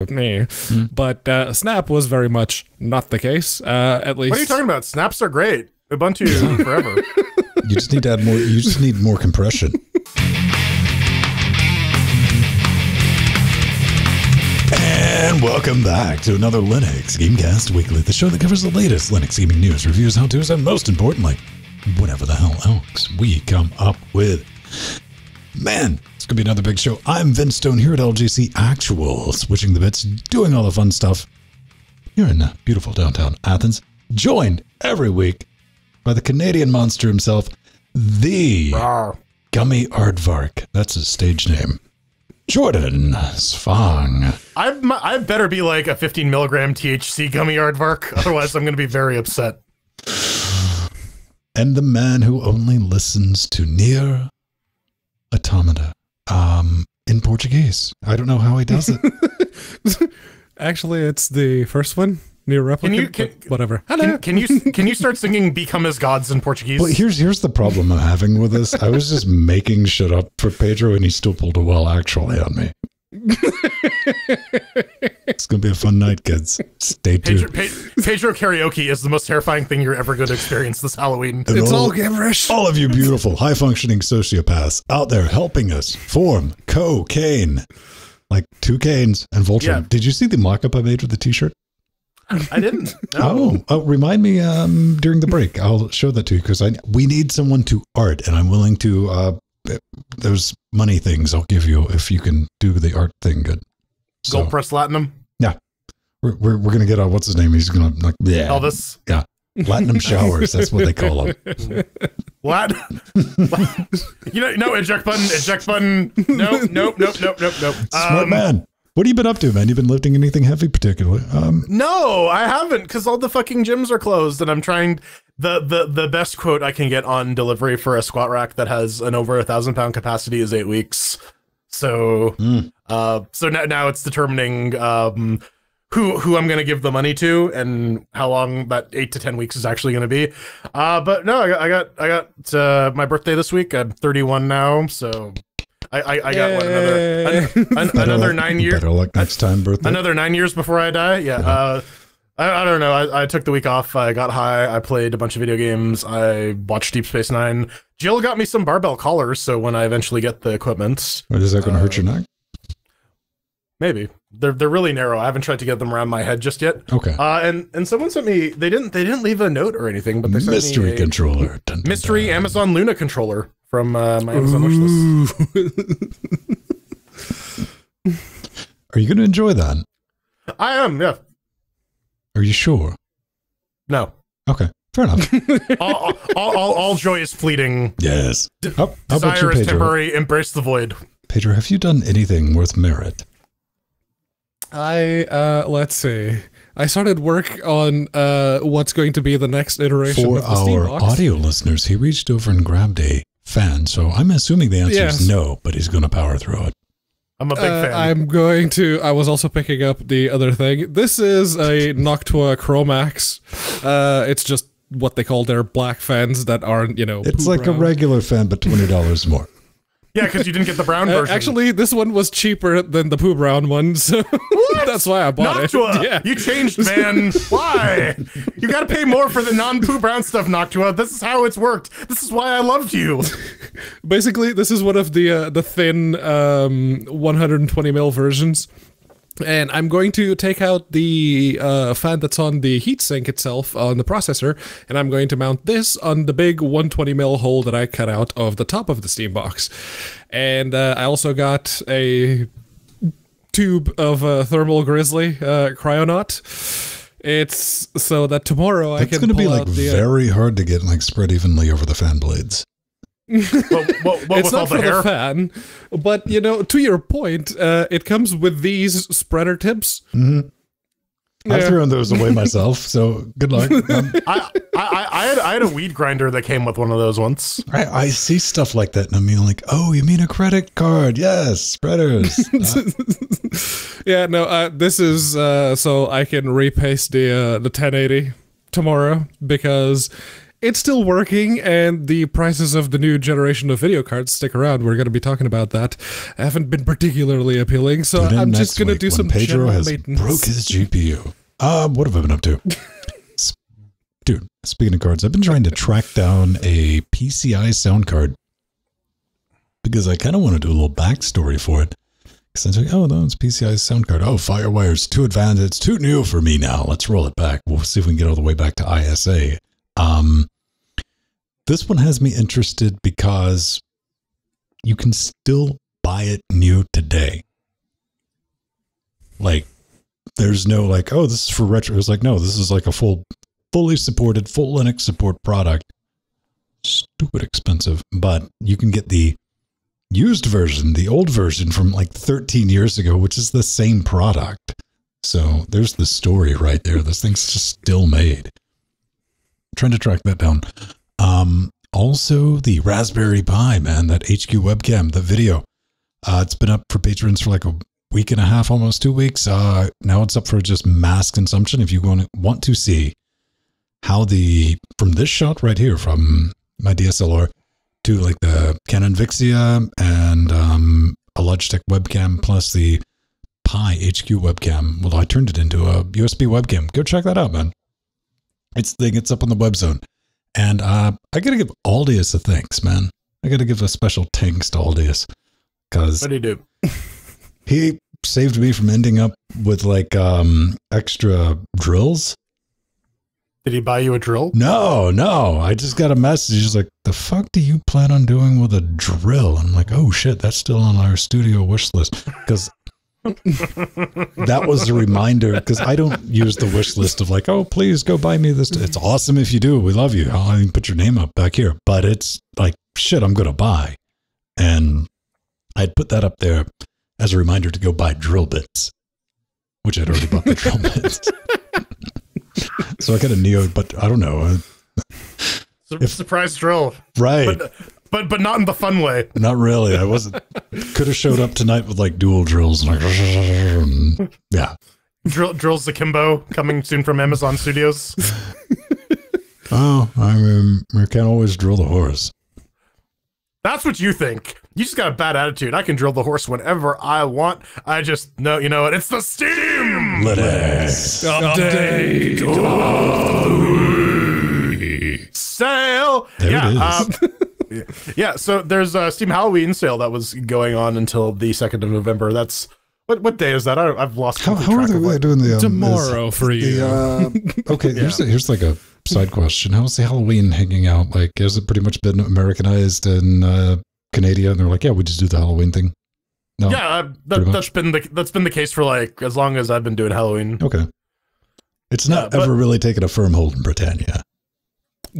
with me. But uh, Snap was very much not the case. Uh, at least What are you talking about? Snaps are great. Ubuntu forever. You just need to add more. You just need more compression. And welcome back to another Linux Gamecast Weekly, the show that covers the latest Linux gaming news, reviews, how to's, and most importantly, whatever the hell else we come up with. Man, it's gonna be another big show. I'm Venn Stone here at LGC Actual, switching the bits, doing all the fun stuff here in beautiful downtown Athens, joined every week by the Canadian monster himself, the Rawr. Gummy Aardvark. That's his stage name. Jordan Svang. I I better be like a 15 milligram THC gummy aardvark, otherwise I'm going to be very upset. And the man who only listens to NieR Automata. Um, in Portuguese. I don't know how he does it. Actually, it's the first one, NieR Replicant. Can you- can- but whatever. Can, can you can you start singing "Become as Gods" in Portuguese? Well, here's here's the problem I'm having with this. I was just making shit up for Pedro, and he still pulled a well actually on me. It's gonna be a fun night, kids. Stay tuned. Pe- Pedro karaoke is the most terrifying thing you're ever going to experience this Halloween. And It's all- all gibberish. all of you beautiful, high functioning sociopaths out there helping us form cocaine. Like two canes and Voltron. Yeah. Did you see the mock up I made with the t shirt? I didn't. No. Oh, oh, remind me um, during the break. I'll show that to you because I we need someone to art, and I'm willing to. Uh, there's money things I'll give you if you can do the art thing good. So Gold Press Platinum. we're, we're, we're gonna get uh, what's his name? He's gonna like yeah, Elvis. Yeah, platinum showers. That's what they call them. What? you know, no eject button. Eject button. No, nope, nope, nope, nope, nope. Smart Um, man. What have you been up to, man? You been lifting anything heavy particularly? Um, No, I haven't because all the fucking gyms are closed, and I'm trying the the the best quote I can get on delivery for a squat rack that has an over a thousand pound capacity is eight weeks. So, Mm. uh, so now now it's determining um who who I'm gonna give the money to and how long that eight to ten weeks is actually gonna be. Uh, but no, I got I got I got uh, my birthday this week. I'm 31 now, so I I, I got what another an, an, another luck- nine years Better luck next time, birthday. another nine years before I die. Yeah. Uh, I, I don't know. I, I took the week off. I got high. I played a bunch of video games. I watched Deep Space Nine. Jill got me some barbell collars, so when I eventually get the equipment, Or is that going to hurt your Uh, neck? maybe they're they're really narrow. I haven't tried to get them around my head just yet. Okay. Uh, and and someone sent me. They didn't they didn't leave a note or anything, but they sent Mystery me a controller. Dun, dun, mystery dun. Amazon Luna controller from uh, my Amazon wishlist. Are you going to enjoy that? I am. Yeah. Are you sure? No. Okay. Fair enough. all, all, all, all, all joy is fleeting. yes. How, how about you, Desire is temporary. Embrace the void. Pedro, have you done anything worth merit? I uh let's see. I started work on uh what's going to be the next iteration For of the Steam our box. audio listeners, he reached over and grabbed a fan. So I'm assuming the answer Yes. is no, but he's going to power through it. I'm a big Uh, fan. I'm going to. I was also picking up the other thing. This is a Noctua Chromax. Uh, it's just what they call their black fans that aren't, you know. It's poo like a regular fan, but $20 more. Yeah, because you didn't get the brown Uh, version. actually, this one was cheaper than the poo brown one, so that's why I bought Noctua, it. Yeah. you changed, man. Why? You got to pay more for the non-poo brown stuff, Noctua. This is how it's worked. This is why I loved you. Basically, this is one of the uh, the thin um, 120 mil versions. And I'm going to take out the uh, fan that's on the heatsink itself on the processor, and I'm going to mount this on the big 120 mil hole that I cut out of the top of the Steam box. And uh, I also got a tube of uh, thermal grizzly uh, Kryonaut. It's so that tomorrow I It's can going to be like the. uh, very hard to get like spread evenly over the fan blades. What, what, what it's with all not the for hair? the fan, but you know, to your point, uh, it comes with these spreader tips. I've thrown those away myself, so good luck. Um, I, I, I, I had I had a weed grinder that came with one of those once. I, I see stuff like that, and I'm like, oh, you mean a credit card? Yes, spreaders. Uh, Yeah, no, uh, this is uh, so I can repaste the uh, the 1080 tomorrow because it's still working, and the prices of the new generation of video cards stick around. We're going to be talking about that. Haven't been particularly appealing, so I'm just going to do when some Pedro general has maintenance. broke his GPU. Um, what have I been up to? Dude, speaking of cards, I've been trying to track down a PCI sound card because I kind of want to do a little backstory for it. Because I was like, oh, no, it's PCI sound card. Oh, Firewire's too advanced. It's too new for me now. Let's roll it back. We'll see if we can get all the way back to ISA. Um, this one has me interested because you can still buy it new today. Like, there's no like, oh, this is for retro. It's like, no, this is like a full, fully supported, full Linux support product. Stupid expensive, but you can get the used version, the old version from like 13 years ago, which is the same product. So there's the story right there. This thing's just still made. Trying to track that down. Um, also the Raspberry Pi, man, that HQ webcam, the video. Uh, it's been up for patrons for like a week and a half, almost two weeks. Uh, now it's up for just mass consumption. If you want to, want to see how the from this shot right here from my DSLR to like the Canon Vixia and um, a Logitech webcam plus the Pi HQ webcam. Well, I turned it into a USB webcam. Go check that out, man. It's thing. It's up on the web zone, and uh, I gotta give Aldius a thanks, man. I gotta give a special thanks to Aldius because What do you do? he saved me from ending up with like um extra drills. Did he buy you a drill? No, no. I just got a message. He's like, "The fuck do you plan on doing with a drill?" I'm like, "Oh shit, that's still on our studio wish list." Because that was a reminder. Because I don't use the wish list of like, "Oh, please go buy me this." It's awesome if you do. We love you. I'll even put your name up back here. But it's like, shit, I'm gonna buy, and I'd put that up there as a reminder to go buy drill bits, which I'd already bought the drill bits. so I got a Neo, but I don't know. Sur- Surprise drill, right. but but but not in the fun way. Not really. I wasn't. Could have showed up tonight with like dual drills and like, yeah. Drill drills akimbo coming soon from Amazon Studios. Oh, I mean, we can't always drill the horse. That's what you think. You just got a bad attitude. I can drill the horse whenever I want. I just know, you know what? It's the steam. Let's. Update. sale. There yeah, it is. um, yeah, yeah. So there's a Steam Halloween sale that was going on until the second of November. That's what what day is that? I, I've lost How, complete how are track of they what- doing the um, Tomorrow for you. the, uh, okay, here's here's like a side question. How's the Halloween hanging out? Like, has it pretty much been Americanized in uh, Canada? And they're like, yeah, we just do the Halloween thing. No. Yeah, uh, that, that's been the that's been the case for like as long as I've been doing Halloween. Okay. It's not Yeah, but- ever really taken a firm hold in Britannia.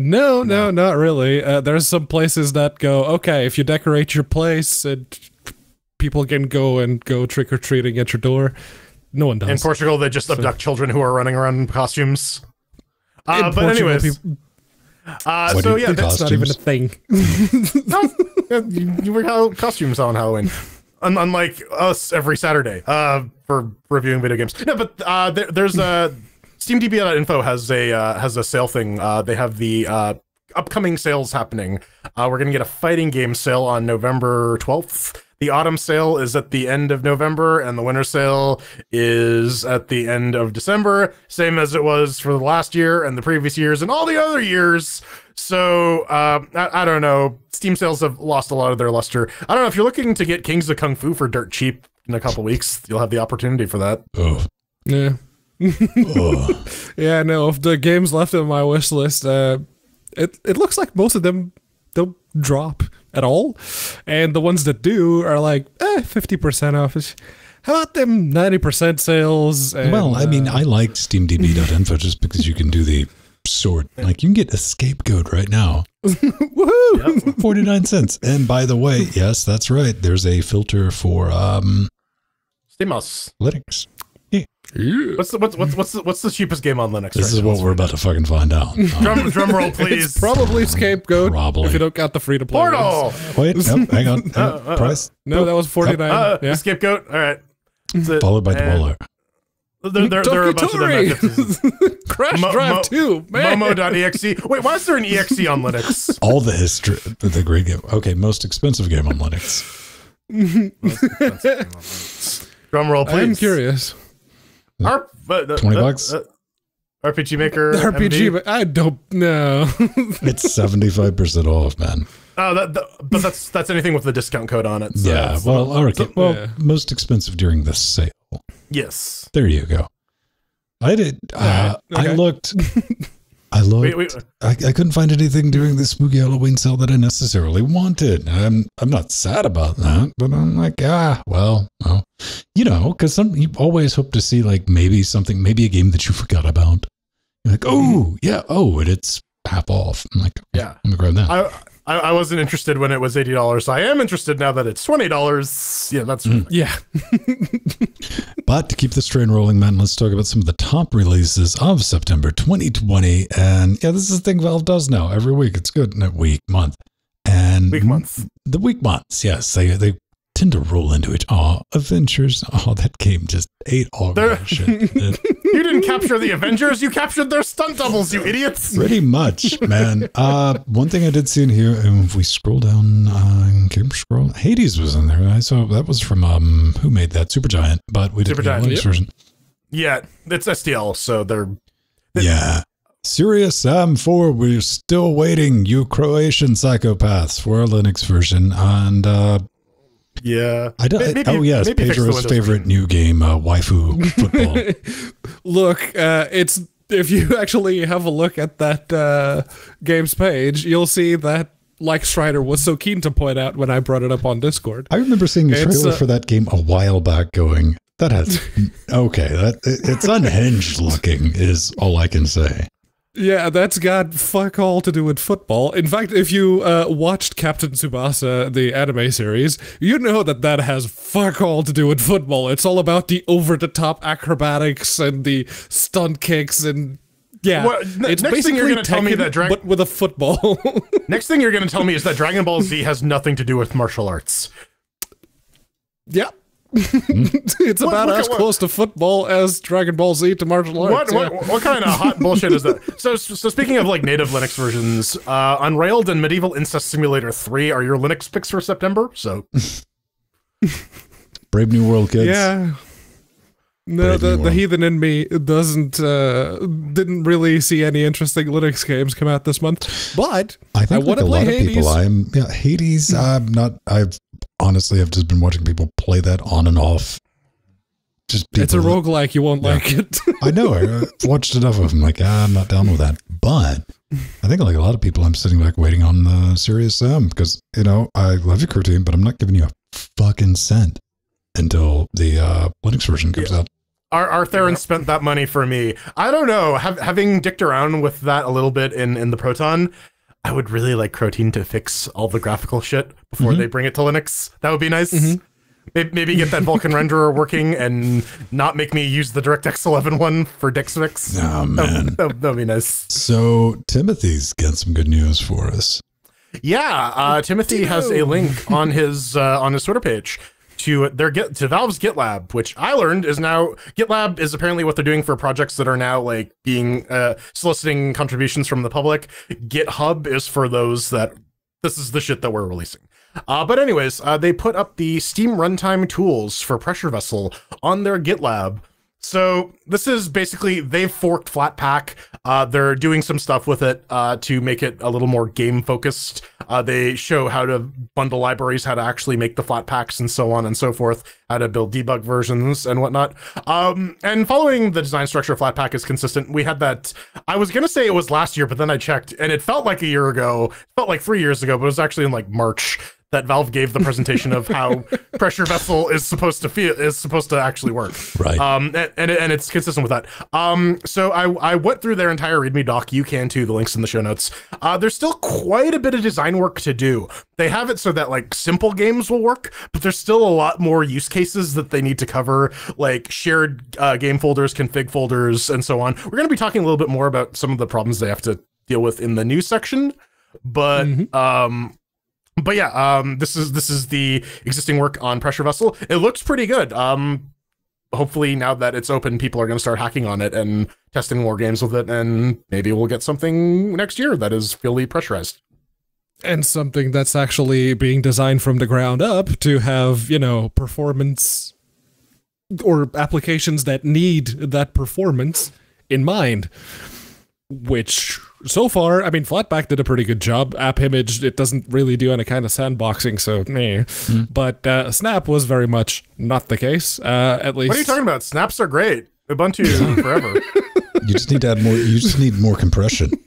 No, no, not really. Uh, there's some places that go, okay, if you decorate your place and people can go and go trick or treating at your door. No one does. In Portugal, they just abduct children who are running around in costumes. Uh, In but Portugal, anyways, people- uh, What so yeah, that's, that's not even a thing. no, you, you wear costumes on Halloween, Un- unlike us every Saturday uh, for reviewing video games. No, but uh, there, there's a SteamDB.info has a uh, has a sale thing. Uh, they have the uh, upcoming sales happening. Uh, we're gonna get a fighting game sale on November 12th. The autumn sale is at the end of November, and the winter sale is at the end of December, same as it was for the last year and the previous years and all the other years. So uh, I, I don't know. Steam sales have lost a lot of their luster. I don't know if you're looking to get Kings of Kung Fu for dirt cheap in a couple weeks. You'll have the opportunity for that. Oh. yeah. Yeah, no, of the games left on my wish list, uh, it, it looks like most of them don't drop at all. And the ones that do are like, eh, 50% off. How about them 90% sales? And, Well, I mean, uh, I like SteamDB.info just because you can do the sort. Like, you can get a scapegoat right now. woohoo! 49 cents. And by the way, yes, that's right. There's a filter for um Steamos. Linux. What's the what's what's what's the, what's the cheapest game on Linux? This right is now? what we're about to fucking find out. Um, Drum drum roll, please. It's probably Scapegoat Probably. if you don't got the free to play. Portal. wait, nope, hang on. Uh, price No, that was 49. Uh, yeah. Scapegoat. All right. That's it. followed by And- Dweller. There, there, there are a bunch of them. at differences. Documentary. Crash Mo- Drive mo- 2, man. Momo.exe. Wait, why is there an exe on Linux? All the history, the great game. Okay, most expensive game on Linux. Drum roll, please. I'm curious. R- uh, uh, 20 uh, bucks? uh, RPG Maker. RPG, MD? but I don't know. It's seventy five percent off, man. Oh, that, that- but that's that's anything with the discount code on it. so yeah. it's- Well, okay. Well, yeah. most expensive during the sale. yes. There you go. I did. Uh, Alright, I looked. I looked. Wait, wait. I, I couldn't find anything during the spooky Halloween sale that I necessarily wanted. I'm I'm not sad about that, but I'm like, ah, well, well, you know, because some you always hope to see like maybe something, maybe a game that you forgot about. You're like, oh yeah, oh, and it's half off. I'm like, okay, Yeah. I'm gonna grab that. I, I I wasn't interested when it was eighty dollars. I am interested now that it's twenty dollars. Yeah, that's Mm. yeah. But to keep this train rolling, man, let's talk about some of the top releases of September 2020. And yeah, this is the thing Valve does now every week. It's good. Not week, month. And week month. The week months, yes. They they tend to roll into it. Oh, Avengers. Oh, that game just ate all They're- that shit. You didn't capture the Avengers. You captured their stunt doubles. You idiots. Pretty much, man. Uh, one thing I did see in here, and if we scroll down, uh, keep scroll, Hades was in there. I saw that was from um, who made that Supergiant, but we did the Supergiant, Linux yep. version. Yeah, it's STL, so they're Yeah. Serious Sam 4, we're still waiting, you Croatian psychopaths, for a Linux version. And uh, yeah. I don't. Maybe- oh yes, Pedro's favorite new game, uh, waifu football. Look, uh, it's if you actually have a look at that uh, game's page, you'll see that like Strider was so keen to point out when I brought it up on Discord. I remember seeing a trailer uh, for that game a while back. Going, that has okay. That it- it's unhinged looking is all I can say. Yeah, that's got fuck all to do with football. In fact, if you uh, watched Captain Tsubasa, the anime series, you know that that has fuck all to do with football. It's all about the over the top acrobatics and the stunt kicks and yeah. Well, it's next thing you're basically gonna tell me that Drag- but with a football. Next thing you're going to tell me is that Dragon Ball Z has nothing to do with martial arts. yeah. It's What- about what- as what- close to football as Dragon Ball Z to martial What, arts. yeah. what what kind of hot bullshit is that? So so speaking of like native Linux versions, uh, Unrailed and Medieval Incest Simulator 3 are your Linux picks for September. So Brave New World kids. Yeah. No, the, the heathen in me doesn't uh, didn't really see any interesting Linux games come out this month. But I think wanna like a play lot of Hades. people. I'm yeah, Hades. I'm not. I've honestly, I've just been watching people play that on and off. Just it's a people- roguelike, you won't Yeah. like it. I know. I- I've watched enough of them. Like ah, I'm not down with that. But I think like a lot of people, I'm sitting back waiting on the Serious Sam because you know I love your Croteam, but I'm not giving you a fucking cent until the uh, Linux version comes out. Our, our Theron spent that money for me. I don't know. Have, having dicked around with that a little bit in, in the Proton, I would really like Croteam to fix all the graphical shit before Mm-hmm. they bring it to Linux. That would be nice. Maybe, maybe get that Vulkan renderer working and not make me use the DirectX 11 one for DixFix. Oh man. That would be nice. So Timothy's got some good news for us. Yeah, uh, Timothy has a link on his uh, on his Twitter page to their Git to Valve's GitLab, which I learned is now GitLab is apparently what they're doing for projects that are now like being uh, soliciting contributions from the public. GitHub is for those that this is the shit that we're releasing. Uh, but anyways, uh, they put up the Steam runtime tools for Pressure Vessel on their GitLab. So this is basically they've forked Flatpak. Uh, they're doing some stuff with it uh, to make it a little more game focused. Uh, they show how to bundle libraries, how to actually make the Flatpaks, and so on and so forth. How to build debug versions and whatnot. Um, and following the design structure of Flatpak is consistent. We had that. I was gonna say it was last year, but then I checked, and it felt like a year ago. Felt like three years ago, but it was actually in like March that Valve gave the presentation of how pressure vessel is supposed to feel is supposed to actually work. Right. Um, and, and and it's consistent with that. Um, so I I went through their entire README doc. You can too. The links in the show notes. Uh, there's still quite a bit of design work to do. They have it so that like simple games will work, but there's still a lot more use cases that they need to cover, like shared uh, game folders, config folders, and so on. We're going to be talking a little bit more about some of the problems they have to deal with in the news section, but um but yeah, um, this is this is the existing work on Pressure Vessel. It looks pretty good. Um, hopefully now that it's open, people are going to start hacking on it and testing more games with it, and maybe we'll get something next year that is fully pressurized. and something that's actually being designed from the ground up to have you know performance or applications that need that performance in mind which so far i mean flatpak did a pretty good job app image it doesn't really do any kind of sandboxing so meh. but uh, snap was very much not the case uh, at least What are you talking about? Snaps are great. Ubuntu forever. You just need to add more. You just need more compression.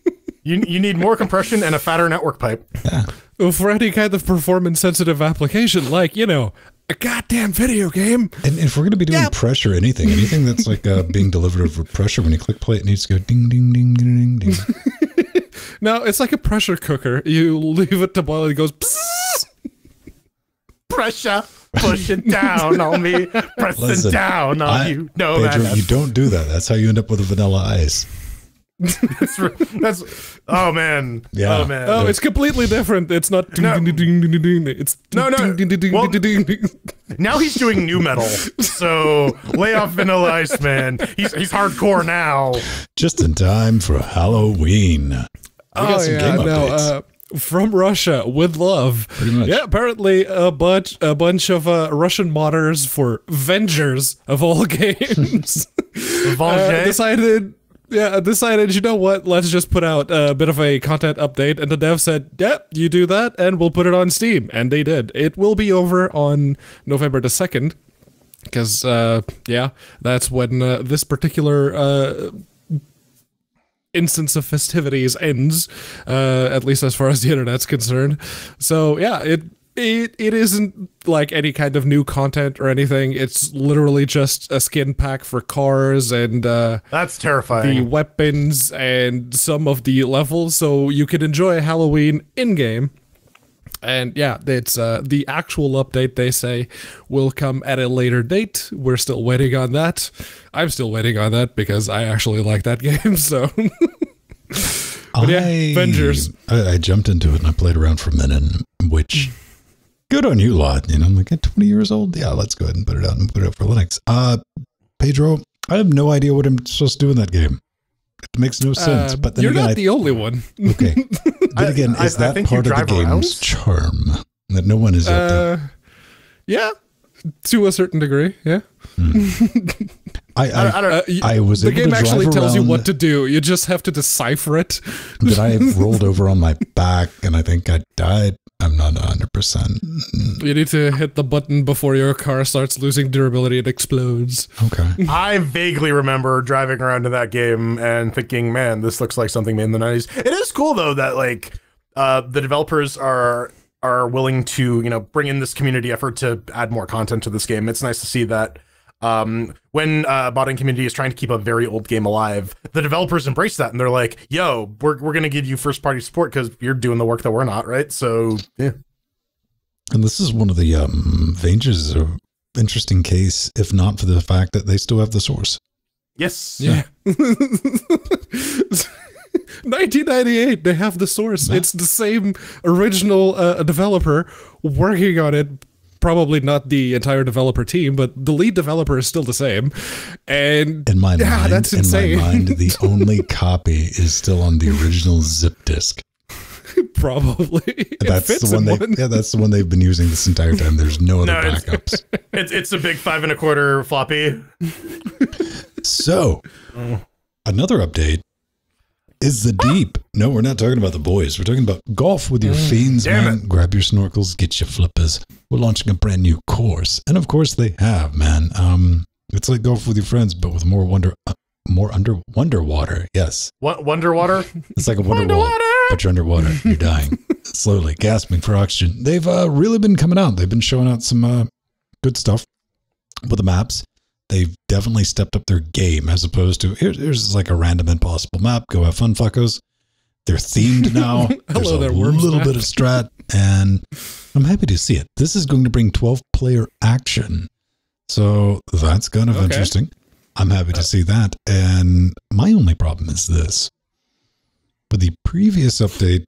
You you need more compression and a fatter network pipe. for any kind of performance sensitive application like you know a goddamn video game And if we're going to be doing Yeah. pressure, anything, anything that's like uh, being delivered over pressure, when you click play, it needs to go ding, ding, ding, ding, ding, ding. no it's like a pressure cooker you leave it to boil and it goes psst. Pressure pushing down on me, pressing Listen, down on I- you. No, Pedro, you don't do that. That's how you end up with a vanilla ice. that's, that's oh man, Yeah. oh man. Oh, it's completely different. It's not. No. It's No, no. Well- Now he's doing new metal, so lay off Vanilla Ice, man. He's he's hardcore now. Just in time for Halloween. We got Oh some yeah, game no. updates. Uh, from Russia with love. Pretty much. Yeah, apparently a bunch a bunch of uh, Russian modders for Vangers of all games uh, decided. Yeah, decided. You know what? Let's just put out a bit of a content update, and the dev said, "Yep, you do that, and we'll put it on Steam." And they did. It will be over on November the second, because uh, yeah, that's when uh, this particular uh, instance of festivities ends, uh, at least as far as the internet's concerned. So yeah, it it it isn't like any kind of new content or anything. It's literally just a skin pack for cars and uh, That's terrifying. the weapons and some of the levels, so you can enjoy Halloween in game. And yeah, it's uh, the actual update. They say will come at a later date. We're still waiting on that. I'm still waiting on that because I actually like that game. So yeah, I, Vangers. I, I jumped into it and I played around for a minute, which good on you, lot. You know, I'm like at 20 years old. Yeah, let's go ahead and put it out and put it up for Linux. Uh, Pedro, I have no idea what I'm supposed to do in that game. It makes no sense. uh, but then you're again, not I, the only one. okay. But again, I- is I that think part of the game's around? charm that no one is yet to Uh, yeah, to a certain degree. Yeah. I, I, I, I don't. Uh, y- I was the able game to actually drive tells you what to do. You just have to decipher it. that I rolled over on my back and I think I died. I'm not 100%. You need to hit the button before your car starts losing durability and explodes. Okay. I vaguely remember driving around in that game and thinking, "Man, this looks like something made in the '90s." It is cool though that like uh, the developers are are willing to you know bring in this community effort to add more content to this game. It's nice to see that um, when uh, modding community is trying to keep a very old game alive, the developers embrace that and they're like, "Yo, we're we're gonna give you first party support because you're doing the work that we're not, right?" So yeah, And this is one of the um, Vangers of interesting case, if not for the fact that they still have the source. yes, Yeah. 1998, they have the source. It's the same original uh, developer working on it. Probably not the entire developer team, but the lead developer is still the same. And In my yeah, mind, that's in insane. my mind, the only copy is still on the original zip disk. Probably. That's the one they one. yeah, that's the one they've been using this entire time. There's no other No, backups. it's it's a big five and a quarter floppy. So, another update is the ah. deep. No, we're not talking about the boys. We're talking about golf with your mm. fiends, damn man. Grab your snorkels, get your flippers. We're launching a brand new course, and of course they have, man. Um, it's like golf with your friends, but with more wonder, uh, more under wonder water. Yes, What Wonder Water? it's like a wonder wall, but you're underwater. You're dying slowly, gasping for oxygen. They've uh, really been coming out. They've been showing out some uh, good stuff with the maps. They've definitely stepped up their game as opposed to here's, here's like a random impossible map. Go have fun, fuckos. They're themed now. There's Hello a there, Worms little bit of strat, and I'm happy to see it. This is going to bring 12 player action. So that's kind of Okay. interesting. I'm happy to see that. And my only problem is this. With the previous update,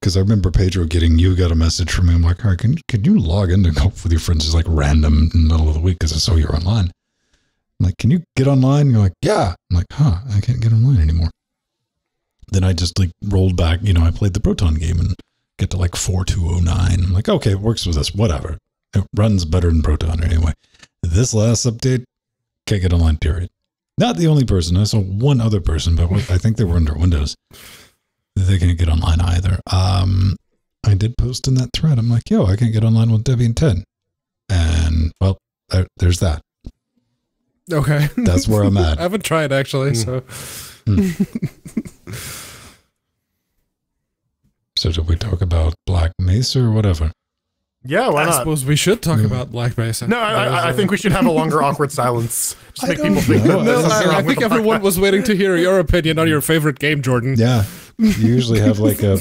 because I remember Pedro getting you got a message from me. I'm like, all right, can, can you log in to golf with your friends? It's like random in the middle of the week because I saw you're online. I'm like, can you get online? you're like, yeah. I'm like, huh, I can't get online anymore. Then I just like rolled back, you know, I played the Proton game and get to like 4209. I'm like, okay, it works with this, whatever. It runs better than Proton anyway. This last update, can't get online, period. Not the only person. I saw one other person, but I think they were under Windows. They can't get online either. Um, I did post in that thread. I'm like, yo, I can't get online with Debian 10. And well, there, there's that. Okay. That's where I'm at. I haven't tried actually, so So did we talk about Black Mesa or whatever? Yeah, why I not? suppose we should talk Yeah. about Black Mesa. No, I, I, I think we should have a longer awkward silence. Just I make people think know. No, I, I think the everyone was waiting to hear your opinion on your favorite game, Jordan. Yeah. You usually have like a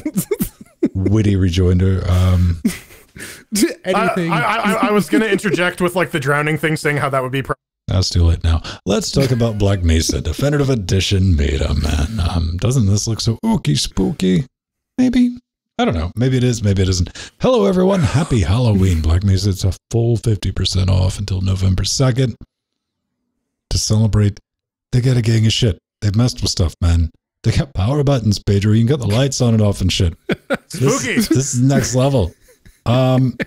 witty rejoinder. Um, Anything. I, I, I, I was going to interject with like the drowning thing, saying how that would be. Pro- that's too late now. Let's talk about Black Mesa Definitive Edition beta, man. Um, doesn't this look so ooky spooky? Maybe. I don't know. Maybe it is. Maybe it isn't. Hello, everyone. Happy Halloween. Black Mesa. It's a full 50% off until November 2nd. To celebrate, they got a gang of shit. They've messed with stuff, man. They got power buttons, Pedro. You can get the lights on and off and shit. This, Spooky. this is next level. Um,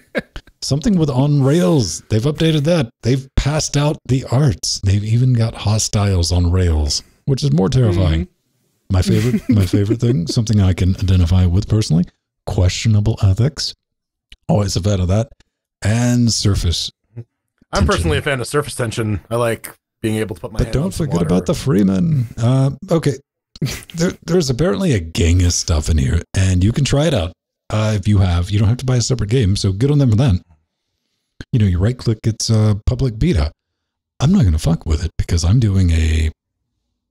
something with on rails. They've updated that. They've passed out the arts. They've even got hostiles on rails, which is more terrifying. My favorite, my favorite thing, something I can identify with personally. Questionable ethics. Always a fan of that. And surface. I'm personally a fan of surface tension. I like being able to put my. But don't forget water. about the Freeman. Uh, okay, there, there's apparently a gang of stuff in here, and you can try it out uh, if you have. You don't have to buy a separate game, so good on them for that. You know, you right click, it's a public beta. I'm not going to fuck with it because I'm doing a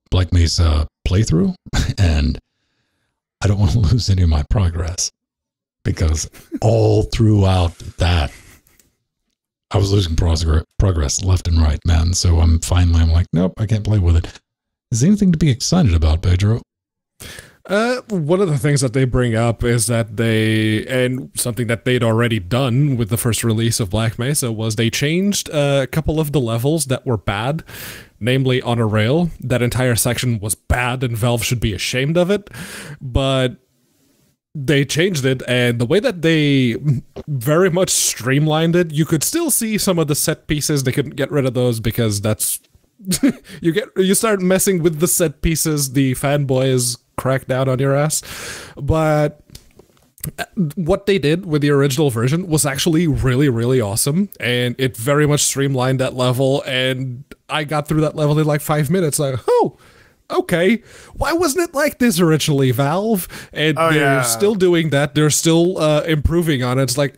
Black Mesa playthrough, and I don't want to lose any of my progress because all throughout that I was losing progress, left and right, man. So I'm finally, I'm like, nope, I can't play with it. Is there anything to be excited about, Pedro? Uh, one of the things that they bring up is that they, and something that they'd already done with the first release of Black Mesa was they changed uh, a couple of the levels that were bad, namely on a rail. That entire section was bad, and Valve should be ashamed of it. But they changed it, and the way that they very much streamlined it, you could still see some of the set pieces. They couldn't get rid of those because that's you get you start messing with the set pieces. The fanboys crack down on your ass, but what they did with the original version was actually really really awesome and it very much streamlined that level and i got through that level in like five minutes like oh okay why wasn't it like this originally valve and Oh, they're yeah. still doing that they're still uh, improving on it it's like